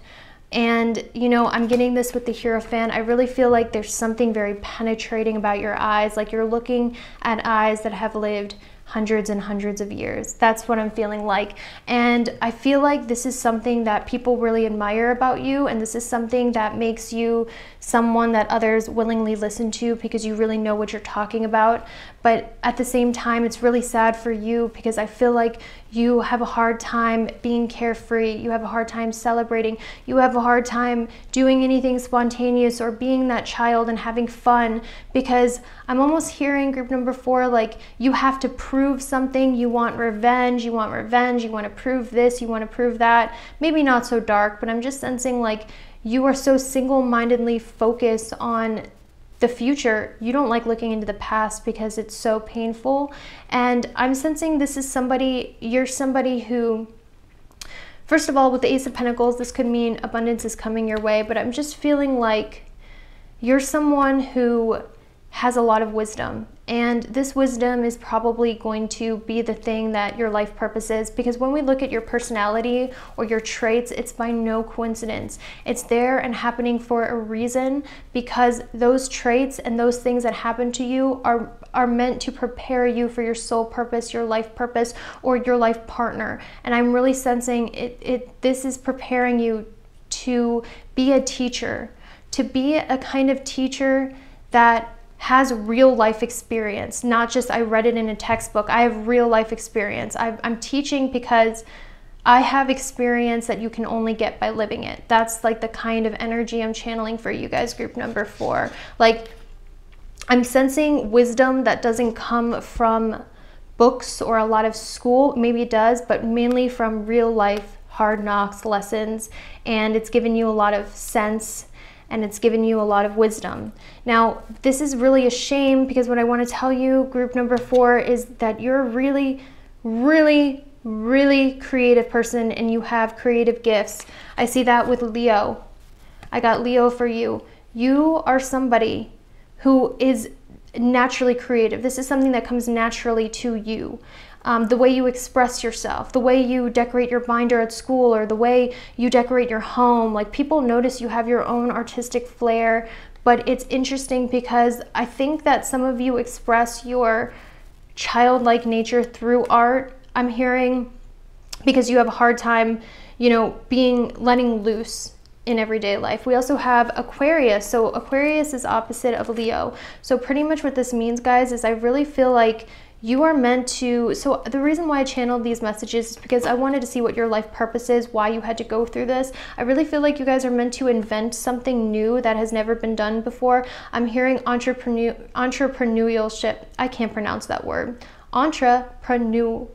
And, you know, I'm getting this with the Hierophant. I really feel like there's something very penetrating about your eyes, like you're looking at eyes that have lived hundreds and hundreds of years. That's what I'm feeling like. And I feel like this is something that people really admire about you. And this is something that makes you someone that others willingly listen to because you really know what you're talking about. But at the same time, it's really sad for you because I feel like you have a hard time being carefree. You have a hard time celebrating. You have a hard time doing anything spontaneous or being that child and having fun because I'm almost hearing group number four like you have to prove something. You want revenge. You want revenge. You want to prove this. You want to prove that. Maybe not so dark, but I'm just sensing like you are so single mindedly focused on the future, you don't like looking into the past because it's so painful. And I'm sensing this is somebody, you're somebody who, first of all, with the Ace of Pentacles, this could mean abundance is coming your way, but I'm just feeling like you're someone who has a lot of wisdom. And this wisdom is probably going to be the thing that your life purpose is because when we look at your personality or your traits, it's by no coincidence. It's there and happening for a reason because those traits and those things that happen to you are, are meant to prepare you for your soul purpose, your life purpose, or your life partner. And I'm really sensing it, it this is preparing you to be a teacher, to be a kind of teacher that has real life experience, not just I read it in a textbook. I have real life experience. i am teaching because I have experience that you can only get by living it. That's like the kind of energy I'm channeling for you guys, group number four. Like, I'm sensing wisdom that doesn't come from books or a lot of school. Maybe it does, but mainly from real life hard knocks lessons. And it's given you a lot of sense and it's given you a lot of wisdom. Now, this is really a shame because what I want to tell you, group number four, is that you're really, really really creative person and you have creative gifts. I see that with Leo. I got Leo for you. You are somebody who is naturally creative. This is something that comes naturally to you. Um, the way you express yourself, the way you decorate your binder at school, or the way you decorate your home. Like people notice you have your own artistic flair, but it's interesting because I think that some of you express your childlike nature through art I'm hearing because you have a hard time, you know, being letting loose in everyday life. We also have Aquarius. So Aquarius is opposite of Leo. So pretty much what this means, guys, is I really feel like you are meant to so the reason why i channeled these messages is because i wanted to see what your life purpose is why you had to go through this i really feel like you guys are meant to invent something new that has never been done before i'm hearing entrepreneur entrepreneurship i can't pronounce that word entrepreneur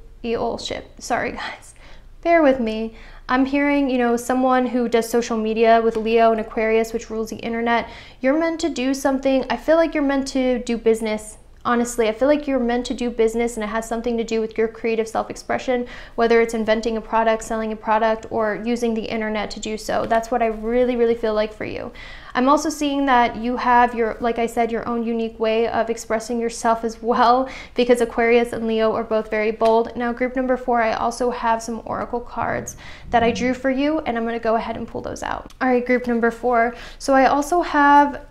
ship. Sorry, guys. Bear with me. I'm hearing, you know, someone who does social media with Leo and Aquarius, which rules the internet. You're meant to do something. I feel like you're meant to do business honestly, I feel like you're meant to do business and it has something to do with your creative self expression, whether it's inventing a product, selling a product, or using the internet to do so. That's what I really, really feel like for you. I'm also seeing that you have your, like I said, your own unique way of expressing yourself as well, because Aquarius and Leo are both very bold. Now, group number four, I also have some oracle cards that I drew for you, and I'm gonna go ahead and pull those out. All right, group number four. So I also have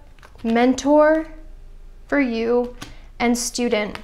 mentor for you and student.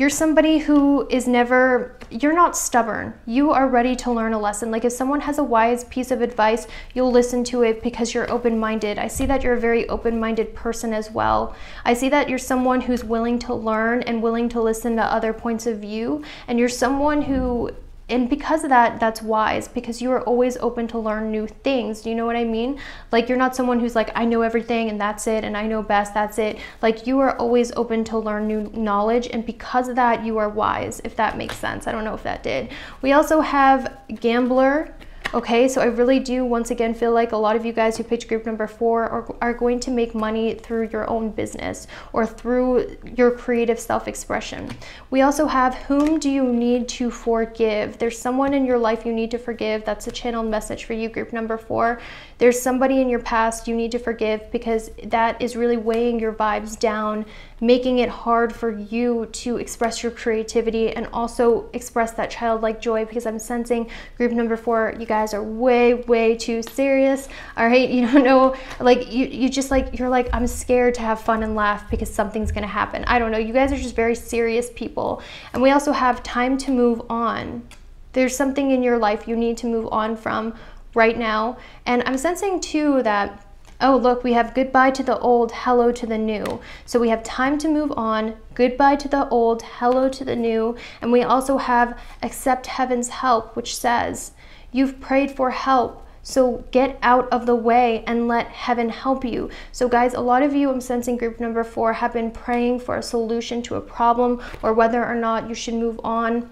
You're somebody who is never, you're not stubborn. You are ready to learn a lesson. Like if someone has a wise piece of advice, you'll listen to it because you're open minded. I see that you're a very open minded person as well. I see that you're someone who's willing to learn and willing to listen to other points of view. And you're someone who and because of that that's wise because you are always open to learn new things. Do you know what i mean? Like you're not someone who's like i know everything and that's it and i know best that's it. Like you are always open to learn new knowledge and because of that you are wise if that makes sense. I don't know if that did. We also have gambler Okay, so I really do once again feel like a lot of you guys who picked group number four are, are going to make money through your own business or through your creative self-expression. We also have whom do you need to forgive? There's someone in your life you need to forgive. That's a channeled message for you, group number four. There's somebody in your past you need to forgive because that is really weighing your vibes down making it hard for you to express your creativity and also express that childlike joy because I'm sensing group number four, you guys are way, way too serious. All right, you don't know, like you, you just like, you're like, I'm scared to have fun and laugh because something's gonna happen. I don't know, you guys are just very serious people. And we also have time to move on. There's something in your life you need to move on from right now. And I'm sensing too that Oh, look, we have goodbye to the old, hello to the new. So we have time to move on, goodbye to the old, hello to the new. And we also have accept heaven's help, which says, You've prayed for help. So get out of the way and let heaven help you. So, guys, a lot of you, I'm sensing group number four, have been praying for a solution to a problem or whether or not you should move on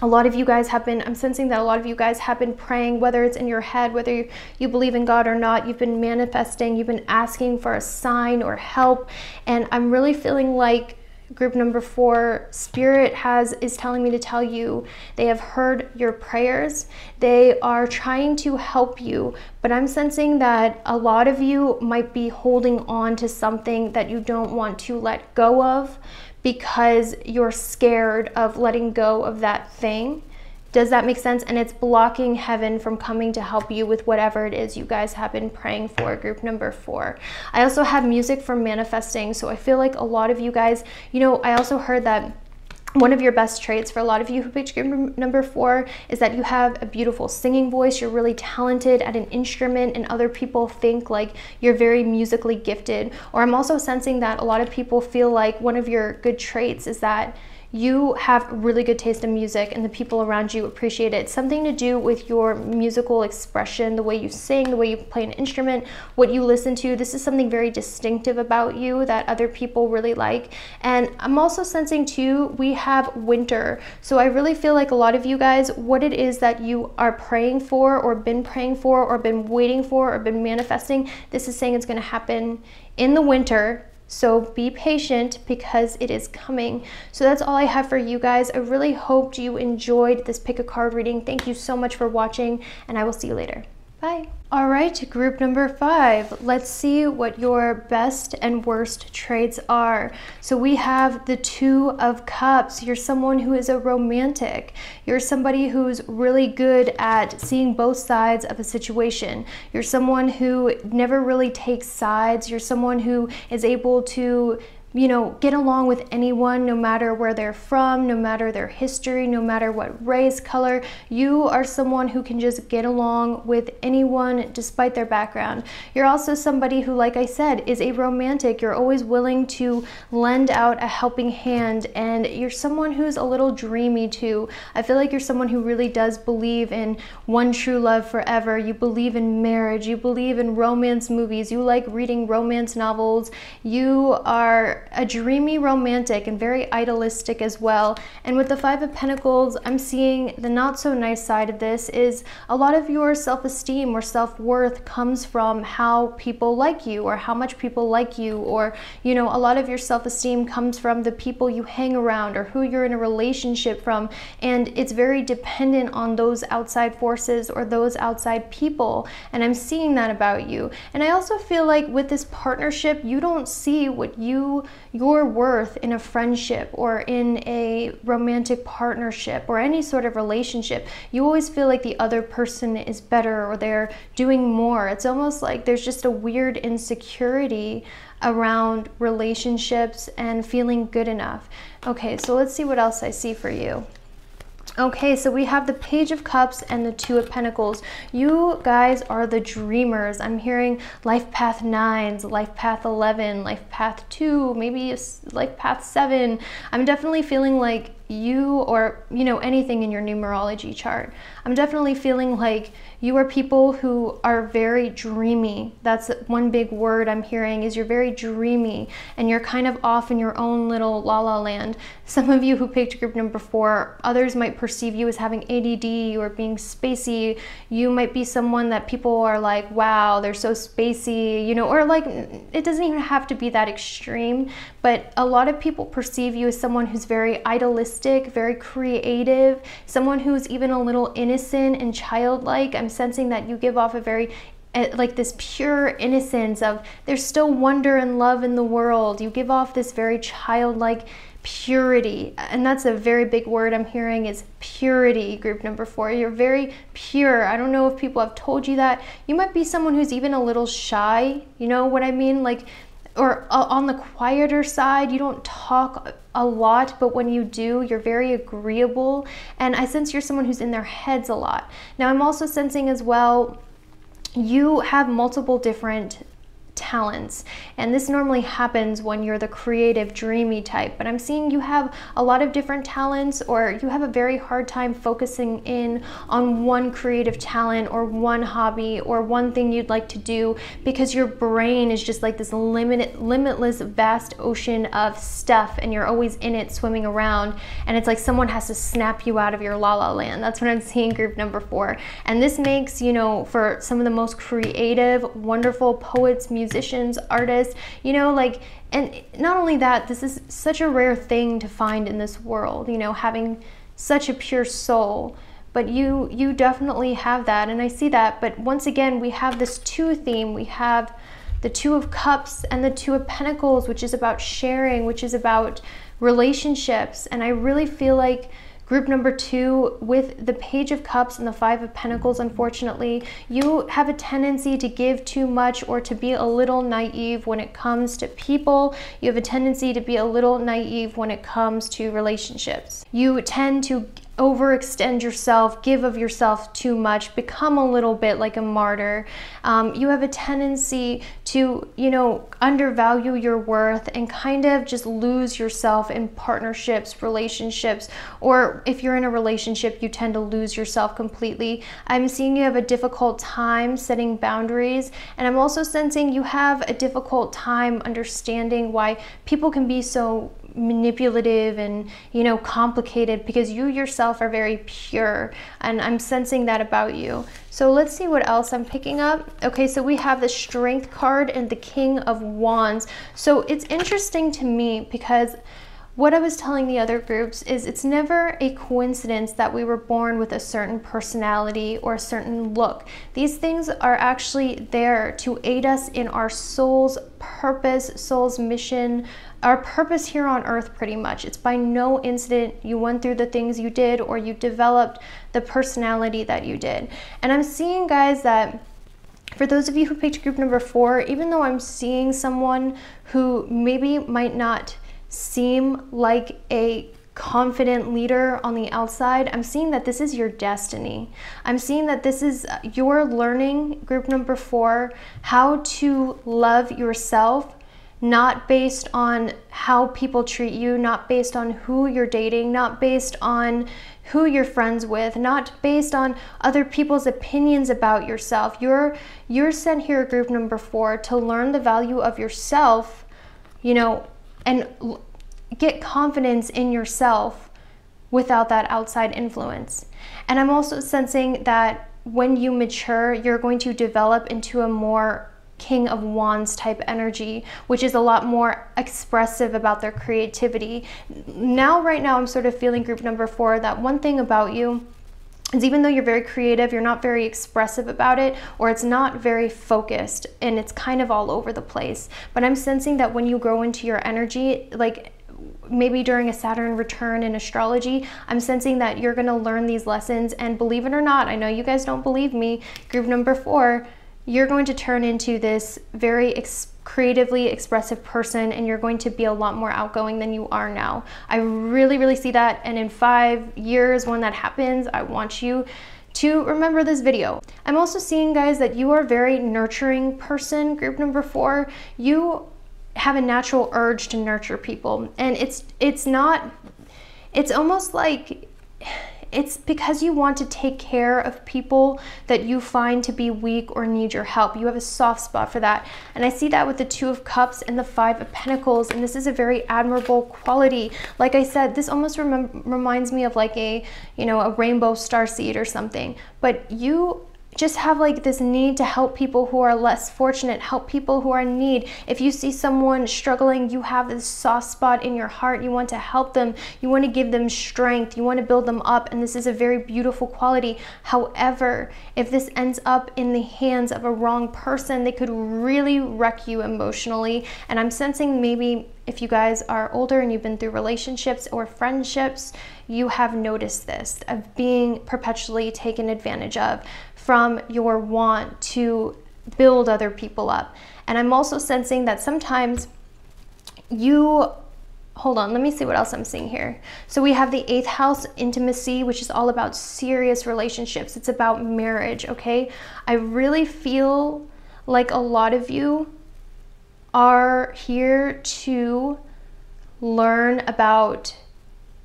a lot of you guys have been, I'm sensing that a lot of you guys have been praying, whether it's in your head, whether you, you believe in God or not, you've been manifesting, you've been asking for a sign or help. And I'm really feeling like group number four spirit has is telling me to tell you they have heard your prayers they are trying to help you but i'm sensing that a lot of you might be holding on to something that you don't want to let go of because you're scared of letting go of that thing. Does that make sense? And it's blocking heaven from coming to help you with whatever it is you guys have been praying for, group number four. I also have music for manifesting. So I feel like a lot of you guys, you know, I also heard that one of your best traits for a lot of you who picked number four is that you have a beautiful singing voice. You're really talented at an instrument, and other people think like you're very musically gifted. Or I'm also sensing that a lot of people feel like one of your good traits is that you have really good taste in music and the people around you appreciate it. Something to do with your musical expression, the way you sing, the way you play an instrument, what you listen to. This is something very distinctive about you that other people really like. And I'm also sensing too, we have winter. So I really feel like a lot of you guys, what it is that you are praying for or been praying for or been waiting for or been manifesting, this is saying it's going to happen in the winter so be patient because it is coming. So that's all I have for you guys. I really hoped you enjoyed this pick a card reading. Thank you so much for watching and I will see you later. Bye. All right, group number five. Let's see what your best and worst traits are. So we have the Two of Cups. You're someone who is a romantic. You're somebody who's really good at seeing both sides of a situation. You're someone who never really takes sides. You're someone who is able to you know, get along with anyone no matter where they're from, no matter their history, no matter what race, color. You are someone who can just get along with anyone despite their background. You're also somebody who, like I said, is a romantic. You're always willing to lend out a helping hand, and you're someone who's a little dreamy too. I feel like you're someone who really does believe in one true love forever. You believe in marriage, you believe in romance movies, you like reading romance novels. You are a dreamy romantic and very idealistic as well. And with the Five of Pentacles, I'm seeing the not so nice side of this is a lot of your self-esteem or self-worth comes from how people like you or how much people like you or, you know, a lot of your self-esteem comes from the people you hang around or who you're in a relationship from. And it's very dependent on those outside forces or those outside people. And I'm seeing that about you. And I also feel like with this partnership, you don't see what you your worth in a friendship or in a romantic partnership or any sort of relationship, you always feel like the other person is better or they're doing more. It's almost like there's just a weird insecurity around relationships and feeling good enough. Okay, so let's see what else I see for you. Okay, so we have the Page of Cups and the Two of Pentacles. You guys are the dreamers. I'm hearing Life Path 9s, Life Path 11, Life Path 2, maybe Life Path 7. I'm definitely feeling like you or you know anything in your numerology chart. I'm definitely feeling like you are people who are very dreamy. That's one big word i'm hearing is you're very dreamy and you're kind of off in your own little la la land. Some of you who picked group number four others might perceive you as having add or being spacey. You might be someone that people are like wow they're so spacey you know or like it doesn't even have to be that extreme but a lot of people perceive you as someone who's very idealistic, very creative, someone who's even a little innocent and childlike. I'm sensing that you give off a very eh, like this pure innocence of there's still wonder and love in the world. You give off this very childlike purity. And that's a very big word i'm hearing is purity group number four. You're very pure. I don't know if people have told you that. You might be someone who's even a little shy. You know what i mean? Like or uh, on the quieter side, you don't talk a lot, but when you do, you're very agreeable. And I sense you're someone who's in their heads a lot. Now, I'm also sensing as well, you have multiple different talents. And this normally happens when you're the creative, dreamy type, but I'm seeing you have a lot of different talents or you have a very hard time focusing in on one creative talent or one hobby or one thing you'd like to do because your brain is just like this limited, limitless, vast ocean of stuff and you're always in it swimming around and it's like someone has to snap you out of your la la land. That's what I'm seeing group number four. And this makes, you know, for some of the most creative, wonderful poets, musicians, musicians, artists, you know, like, and not only that, this is such a rare thing to find in this world, you know, having such a pure soul. But you you definitely have that and I see that. But once again we have this two theme. We have the two of cups and the two of pentacles which is about sharing which is about relationships. And I really feel like Group number two, with the Page of Cups and the Five of Pentacles, unfortunately, you have a tendency to give too much or to be a little naive when it comes to people. You have a tendency to be a little naive when it comes to relationships. You tend to overextend yourself, give of yourself too much, become a little bit like a martyr. Um, you have a tendency to, you know, undervalue your worth and kind of just lose yourself in partnerships, relationships, or if you're in a relationship, you tend to lose yourself completely. I'm seeing you have a difficult time setting boundaries, and I'm also sensing you have a difficult time understanding why people can be so manipulative and you know complicated because you yourself are very pure and I'm sensing that about you. So let's see what else I'm picking up. Okay, so we have the strength card and the king of wands. So it's interesting to me because what I was telling the other groups is it's never a coincidence that we were born with a certain personality or a certain look. These things are actually there to aid us in our soul's purpose, soul's mission, our purpose here on earth pretty much. It's by no incident you went through the things you did or you developed the personality that you did. And I'm seeing guys that for those of you who picked group number four, even though I'm seeing someone who maybe might not seem like a confident leader on the outside, I'm seeing that this is your destiny. I'm seeing that this is uh, your learning, group number four, how to love yourself not based on how people treat you, not based on who you're dating, not based on who you're friends with, not based on other people's opinions about yourself. You're you're sent here group number 4 to learn the value of yourself, you know, and get confidence in yourself without that outside influence. And I'm also sensing that when you mature, you're going to develop into a more King of Wands type energy, which is a lot more expressive about their creativity. Now, right now, I'm sort of feeling group number four that one thing about you is even though you're very creative, you're not very expressive about it, or it's not very focused and it's kind of all over the place. But I'm sensing that when you grow into your energy, like maybe during a Saturn return in astrology, I'm sensing that you're going to learn these lessons. And believe it or not, I know you guys don't believe me, group number four, you're going to turn into this very ex creatively expressive person and you're going to be a lot more outgoing than you are now. I really, really see that. And in five years, when that happens, I want you to remember this video. I'm also seeing guys that you are a very nurturing person, group number four. You have a natural urge to nurture people and it's it's not it's almost like it's because you want to take care of people that you find to be weak or need your help. You have a soft spot for that. And I see that with the Two of Cups and the Five of Pentacles. And this is a very admirable quality. Like I said, this almost reminds me of like a, you know, a rainbow star seed or something. But you just have like this need to help people who are less fortunate, help people who are in need. If you see someone struggling, you have this soft spot in your heart. You want to help them. You want to give them strength. You want to build them up. And this is a very beautiful quality. However, if this ends up in the hands of a wrong person, they could really wreck you emotionally. And I'm sensing maybe if you guys are older and you've been through relationships or friendships, you have noticed this of being perpetually taken advantage of from your want to build other people up. And I'm also sensing that sometimes you hold on, let me see what else I'm seeing here. So we have the eighth house intimacy, which is all about serious relationships. It's about marriage, okay? I really feel like a lot of you are here to learn about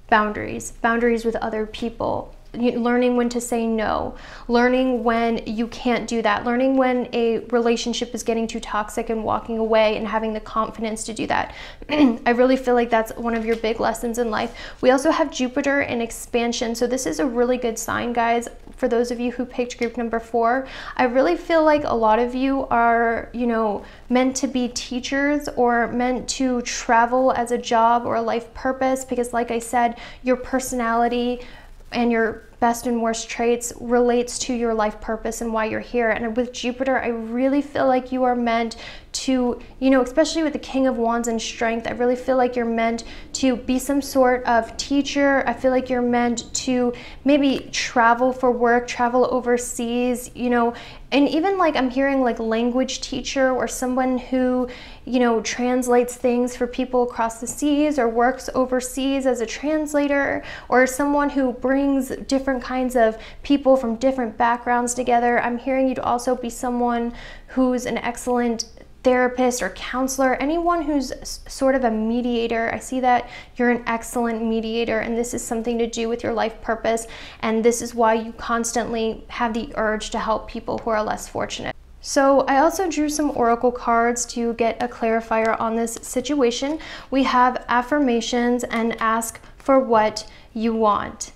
boundaries, boundaries with other people, learning when to say no, learning when you can't do that, learning when a relationship is getting too toxic and walking away and having the confidence to do that. I really feel like that's one of your big lessons in life. We also have Jupiter in expansion. So this is a really good sign, guys, for those of you who picked group number four. I really feel like a lot of you are, you know, meant to be teachers or meant to travel as a job or a life purpose because like I said, your personality, and your best and worst traits relates to your life purpose and why you're here. And with Jupiter, I really feel like you are meant to, you know, especially with the King of Wands and strength, I really feel like you're meant to be some sort of teacher. I feel like you're meant to maybe travel for work, travel overseas, you know, and even like I'm hearing like language teacher or someone who, you know, translates things for people across the seas or works overseas as a translator or someone who brings different kinds of people from different backgrounds together. I'm hearing you to also be someone who's an excellent therapist or counselor, anyone who's sort of a mediator. I see that you're an excellent mediator and this is something to do with your life purpose. And this is why you constantly have the urge to help people who are less fortunate. So I also drew some oracle cards to get a clarifier on this situation. We have affirmations and ask for what you want.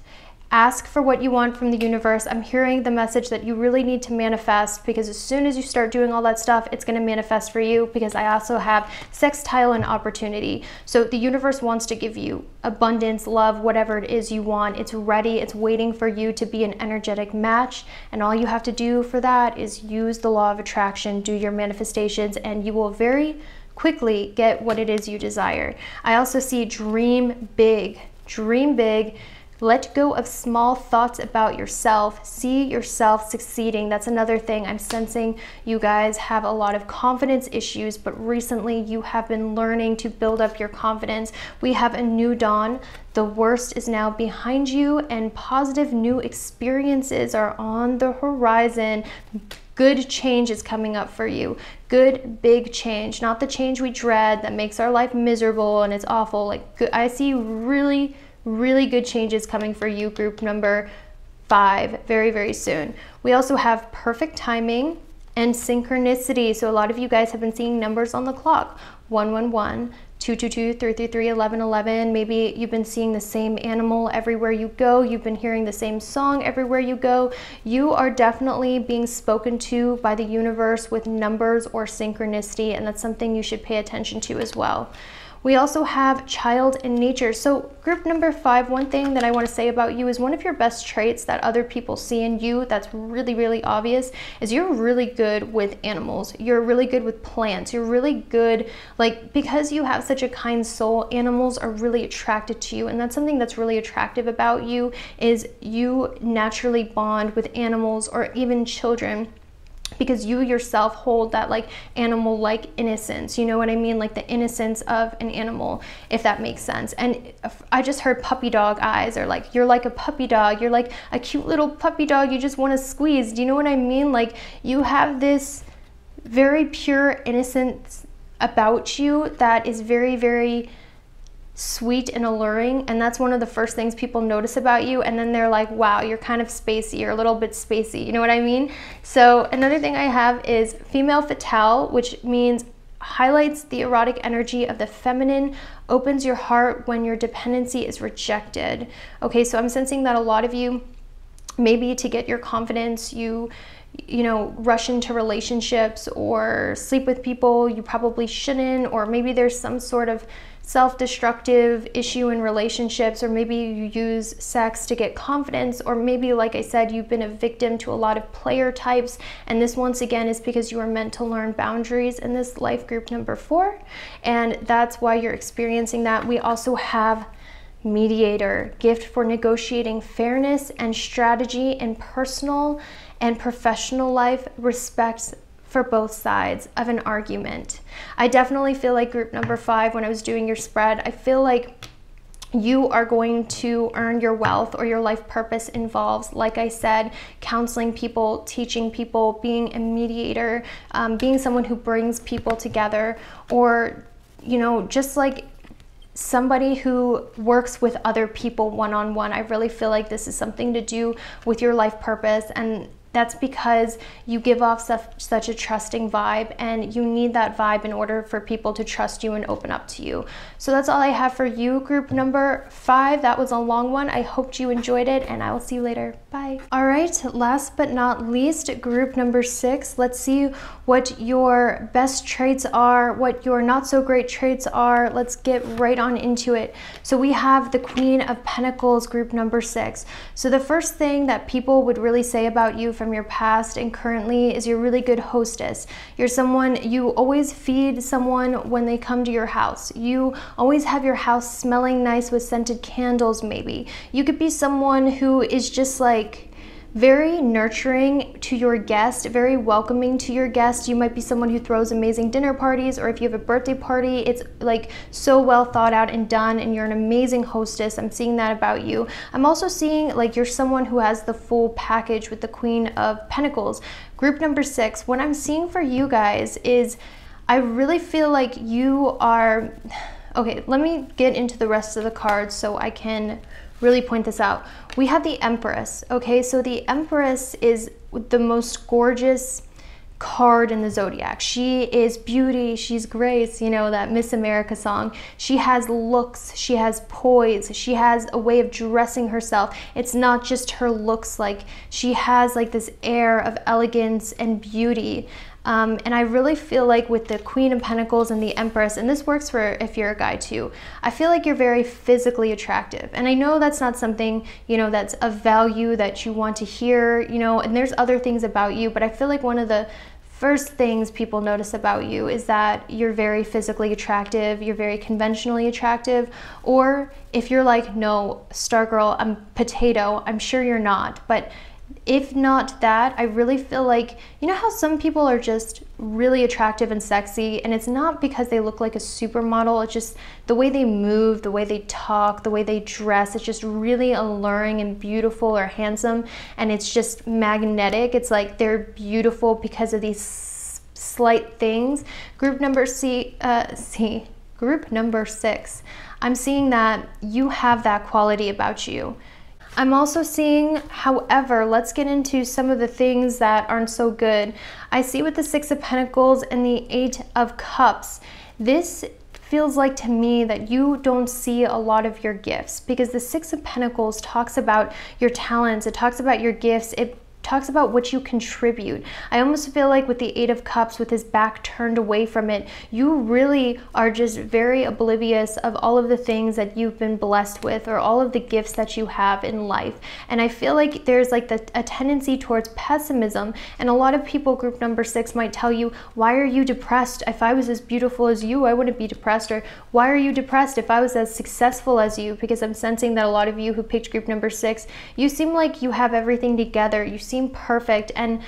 Ask for what you want from the universe. I'm hearing the message that you really need to manifest because as soon as you start doing all that stuff, it's going to manifest for you because I also have sextile and opportunity. So the universe wants to give you abundance, love, whatever it is you want. It's ready, it's waiting for you to be an energetic match. And all you have to do for that is use the law of attraction, do your manifestations, and you will very quickly get what it is you desire. I also see dream big. Dream big let go of small thoughts about yourself. See yourself succeeding. That's another thing. I'm sensing you guys have a lot of confidence issues, but recently you have been learning to build up your confidence. We have a new dawn. The worst is now behind you, and positive new experiences are on the horizon good change is coming up for you. Good, big change, not the change we dread that makes our life miserable and it's awful. Like, I see really really good changes coming for you, group number five, very, very soon. We also have perfect timing and synchronicity. So a lot of you guys have been seeing numbers on the clock, 111, 222, 333, 1111. Maybe you've been seeing the same animal everywhere you go. You've been hearing the same song everywhere you go. You are definitely being spoken to by the universe with numbers or synchronicity, and that's something you should pay attention to as well. We also have child and nature. So group number five, one thing that I want to say about you is one of your best traits that other people see in you that's really, really obvious is you're really good with animals. You're really good with plants. You're really good, like, because you have such a kind soul, animals are really attracted to you. And that's something that's really attractive about you is you naturally bond with animals or even children because you yourself hold that like animal like innocence you know what i mean? Like the innocence of an animal if that makes sense. And i just heard puppy dog eyes or like you're like a puppy dog you're like a cute little puppy dog you just want to squeeze. Do you know what i mean? Like you have this very pure innocence about you that is very very sweet and alluring and that's one of the first things people notice about you and then they're like wow you're kind of spacey you're a little bit spacey you know what i mean? So another thing i have is female fatale which means highlights the erotic energy of the feminine opens your heart when your dependency is rejected. Okay so i'm sensing that a lot of you maybe to get your confidence you you know, rush into relationships or sleep with people you probably shouldn't, or maybe there's some sort of self destructive issue in relationships, or maybe you use sex to get confidence, or maybe, like I said, you've been a victim to a lot of player types. And this, once again, is because you are meant to learn boundaries in this life group number four. And that's why you're experiencing that. We also have mediator, gift for negotiating fairness and strategy in personal and professional life, respects for both sides of an argument. I definitely feel like group number five, when I was doing your spread, I feel like you are going to earn your wealth or your life purpose involves, like I said, counseling people, teaching people, being a mediator, um, being someone who brings people together, or, you know, just like somebody who works with other people one on one. I really feel like this is something to do with your life purpose and that's because you give off such, such a trusting vibe and you need that vibe in order for people to trust you and open up to you. So that's all I have for you, group number five. That was a long one. I hoped you enjoyed it and I will see you later. Bye. All right, last but not least, group number six. Let's see what your best traits are, what your not so great traits are. Let's get right on into it. So we have the Queen of Pentacles, group number six. So the first thing that people would really say about you from from your past and currently is you're really good hostess. You're someone, you always feed someone when they come to your house. You always have your house smelling nice with scented candles, maybe. You could be someone who is just like, very nurturing to your guest, very welcoming to your guest. You might be someone who throws amazing dinner parties, or if you have a birthday party, it's like so well thought out and done, and you're an amazing hostess. I'm seeing that about you. I'm also seeing like you're someone who has the full package with the Queen of Pentacles. Group number six, what I'm seeing for you guys is I really feel like you are. Okay, let me get into the rest of the cards so I can really point this out. We have the Empress, okay? So the Empress is the most gorgeous card in the zodiac. She is beauty, she's grace, you know, that Miss America song. She has looks, she has poise, she has a way of dressing herself. It's not just her looks, like she has like this air of elegance and beauty. Um, and I really feel like with the Queen of Pentacles and the Empress, and this works for if you're a guy too, I feel like you're very physically attractive. And I know that's not something, you know, that's of value that you want to hear, you know, and there's other things about you, but I feel like one of the first things people notice about you is that you're very physically attractive, you're very conventionally attractive, or if you're like, no, Stargirl, I'm potato, I'm sure you're not, but if not that, I really feel like, you know how some people are just really attractive and sexy, and it's not because they look like a supermodel, it's just the way they move, the way they talk, the way they dress, it's just really alluring and beautiful or handsome, and it's just magnetic. It's like they're beautiful because of these slight things. Group number C, uh, C, group number six, I'm seeing that you have that quality about you. I'm also seeing, however, let's get into some of the things that aren't so good. I see with the Six of Pentacles and the Eight of Cups, this feels like to me that you don't see a lot of your gifts because the Six of Pentacles talks about your talents, it talks about your gifts, it talks about what you contribute. I almost feel like with the Eight of Cups, with his back turned away from it, you really are just very oblivious of all of the things that you've been blessed with or all of the gifts that you have in life. And I feel like there's like the, a tendency towards pessimism. And a lot of people, group number six, might tell you, why are you depressed? If I was as beautiful as you, I wouldn't be depressed. Or why are you depressed if I was as successful as you? Because I'm sensing that a lot of you who picked group number six, you seem like you have everything together. You seem seem perfect and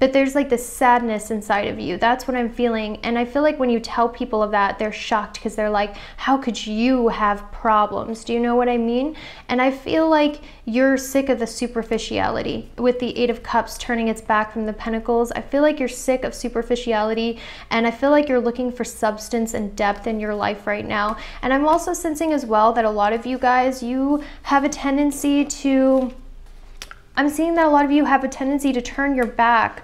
but there's like this sadness inside of you. That's what I'm feeling. And I feel like when you tell people of that, they're shocked because they're like, how could you have problems? Do you know what I mean? And I feel like you're sick of the superficiality with the Eight of Cups turning its back from the Pentacles. I feel like you're sick of superficiality and I feel like you're looking for substance and depth in your life right now. And I'm also sensing as well that a lot of you guys, you have a tendency to I'm seeing that a lot of you have a tendency to turn your back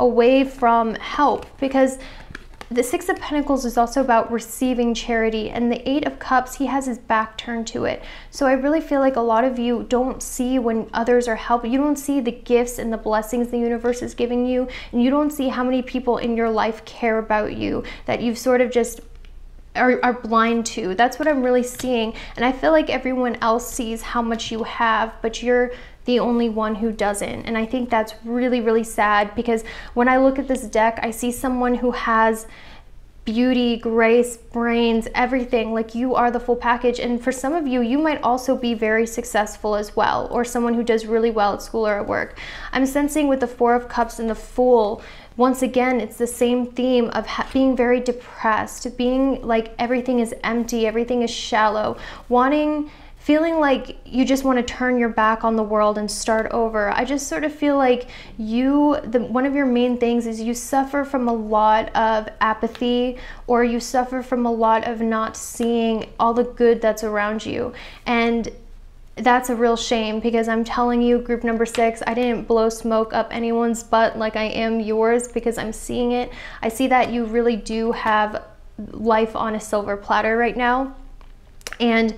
away from help because the Six of Pentacles is also about receiving charity, and the Eight of Cups, he has his back turned to it. So I really feel like a lot of you don't see when others are helping. You don't see the gifts and the blessings the universe is giving you, and you don't see how many people in your life care about you, that you've sort of just are, are, blind to. That's what I'm really seeing. And I feel like everyone else sees how much you have, but you're the only one who doesn't. And I think that's really, really sad because when I look at this deck, I see someone who has beauty, grace, brains, everything. Like you are the full package. And for some of you, you might also be very successful as well, or someone who does really well at school or at work. I'm sensing with the Four of Cups and the Fool, once again, it's the same theme of being very depressed, being like everything is empty, everything is shallow, wanting feeling like you just want to turn your back on the world and start over. I just sort of feel like you, the, one of your main things is you suffer from a lot of apathy or you suffer from a lot of not seeing all the good that's around you. And that's a real shame because I'm telling you, group number six, I didn't blow smoke up anyone's butt like I am yours because I'm seeing it. I see that you really do have life on a silver platter right now. And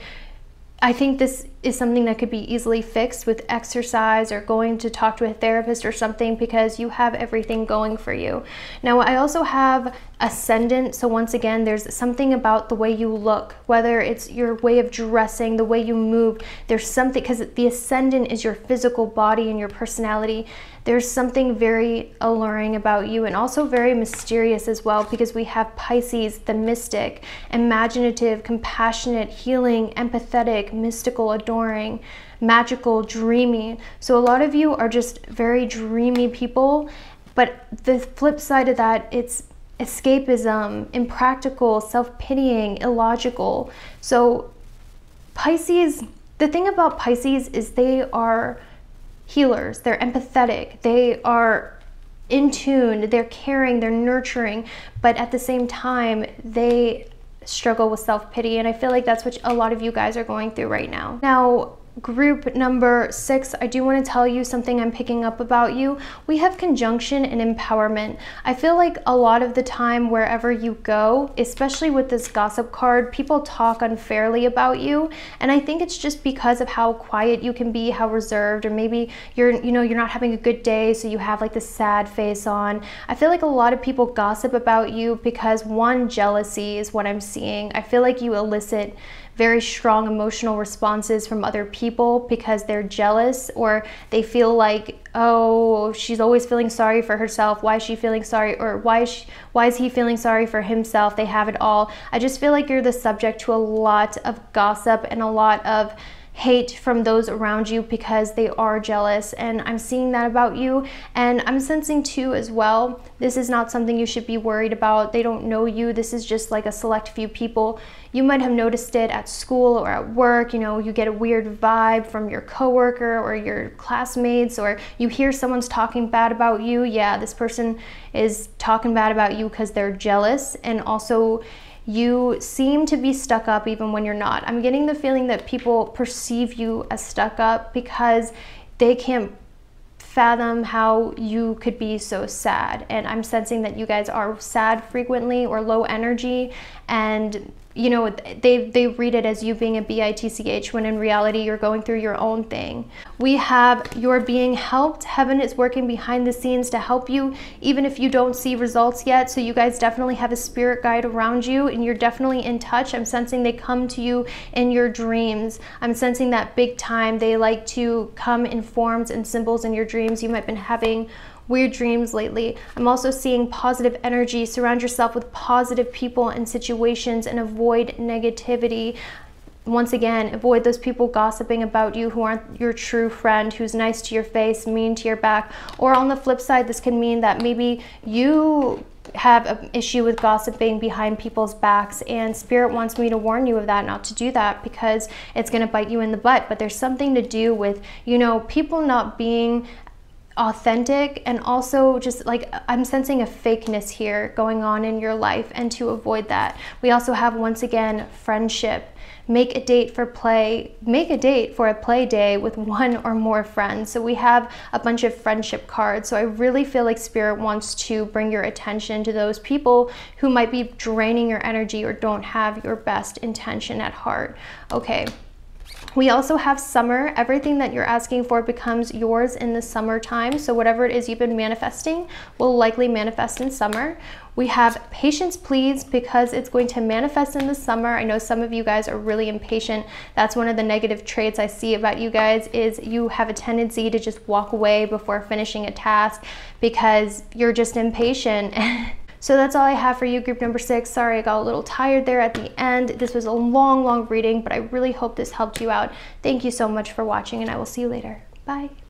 I think this is something that could be easily fixed with exercise or going to talk to a therapist or something because you have everything going for you. Now, I also have ascendant. So, once again, there's something about the way you look, whether it's your way of dressing, the way you move. There's something because the ascendant is your physical body and your personality. There's something very alluring about you and also very mysterious as well because we have Pisces, the mystic, imaginative, compassionate, healing, empathetic, mystical, adoring, magical, dreamy. So a lot of you are just very dreamy people, but the flip side of that, it's escapism, impractical, self-pitying, illogical. So Pisces, the thing about Pisces is they are healers, they're empathetic, they are in tune, they're caring, they're nurturing, but at the same time, they struggle with self pity. And I feel like that's what a lot of you guys are going through right now. Now, group number six, I do want to tell you something I'm picking up about you. We have conjunction and empowerment. I feel like a lot of the time, wherever you go, especially with this gossip card, people talk unfairly about you. And I think it's just because of how quiet you can be, how reserved, or maybe you're, you know, you're not having a good day, so you have like the sad face on. I feel like a lot of people gossip about you because one, jealousy is what I'm seeing. I feel like you elicit very strong emotional responses from other people because they're jealous or they feel like, oh, she's always feeling sorry for herself. Why is she feeling sorry? Or why is, she, why is he feeling sorry for himself? They have it all. I just feel like you're the subject to a lot of gossip and a lot of hate from those around you because they are jealous and I'm seeing that about you and I'm sensing too as well this is not something you should be worried about they don't know you this is just like a select few people you might have noticed it at school or at work you know you get a weird vibe from your coworker or your classmates or you hear someone's talking bad about you yeah this person is talking bad about you because they're jealous and also you seem to be stuck up even when you're not. I'm getting the feeling that people perceive you as stuck up because they can't fathom how you could be so sad. And I'm sensing that you guys are sad frequently or low energy and you know, they, they read it as you being a bitch when in reality you're going through your own thing. We have you're being helped. Heaven is working behind the scenes to help you, even if you don't see results yet. So you guys definitely have a spirit guide around you and you're definitely in touch. I'm sensing they come to you in your dreams. I'm sensing that big time. They like to come in forms and symbols in your dreams. You might have been having weird dreams lately. I'm also seeing positive energy. Surround yourself with positive people and situations and avoid negativity. Once again, avoid those people gossiping about you who aren't your true friend, who's nice to your face, mean to your back. Or on the flip side, this can mean that maybe you have an issue with gossiping behind people's backs and spirit wants me to warn you of that not to do that because it's going to bite you in the butt but there's something to do with you know people not being authentic and also just like I'm sensing a fakeness here going on in your life and to avoid that. We also have once again friendship. Make a date for play, make a date for a play day with one or more friends. So we have a bunch of friendship cards. So I really feel like spirit wants to bring your attention to those people who might be draining your energy or don't have your best intention at heart. Okay. We also have summer. Everything that you're asking for becomes yours in the summertime. So whatever it is you've been manifesting will likely manifest in summer. We have patience please because it's going to manifest in the summer. I know some of you guys are really impatient. That's one of the negative traits I see about you guys is you have a tendency to just walk away before finishing a task because you're just impatient. So that's all I have for you, group number six. Sorry, I got a little tired there at the end. This was a long, long reading, but I really hope this helped you out. Thank you so much for watching, and I will see you later. Bye.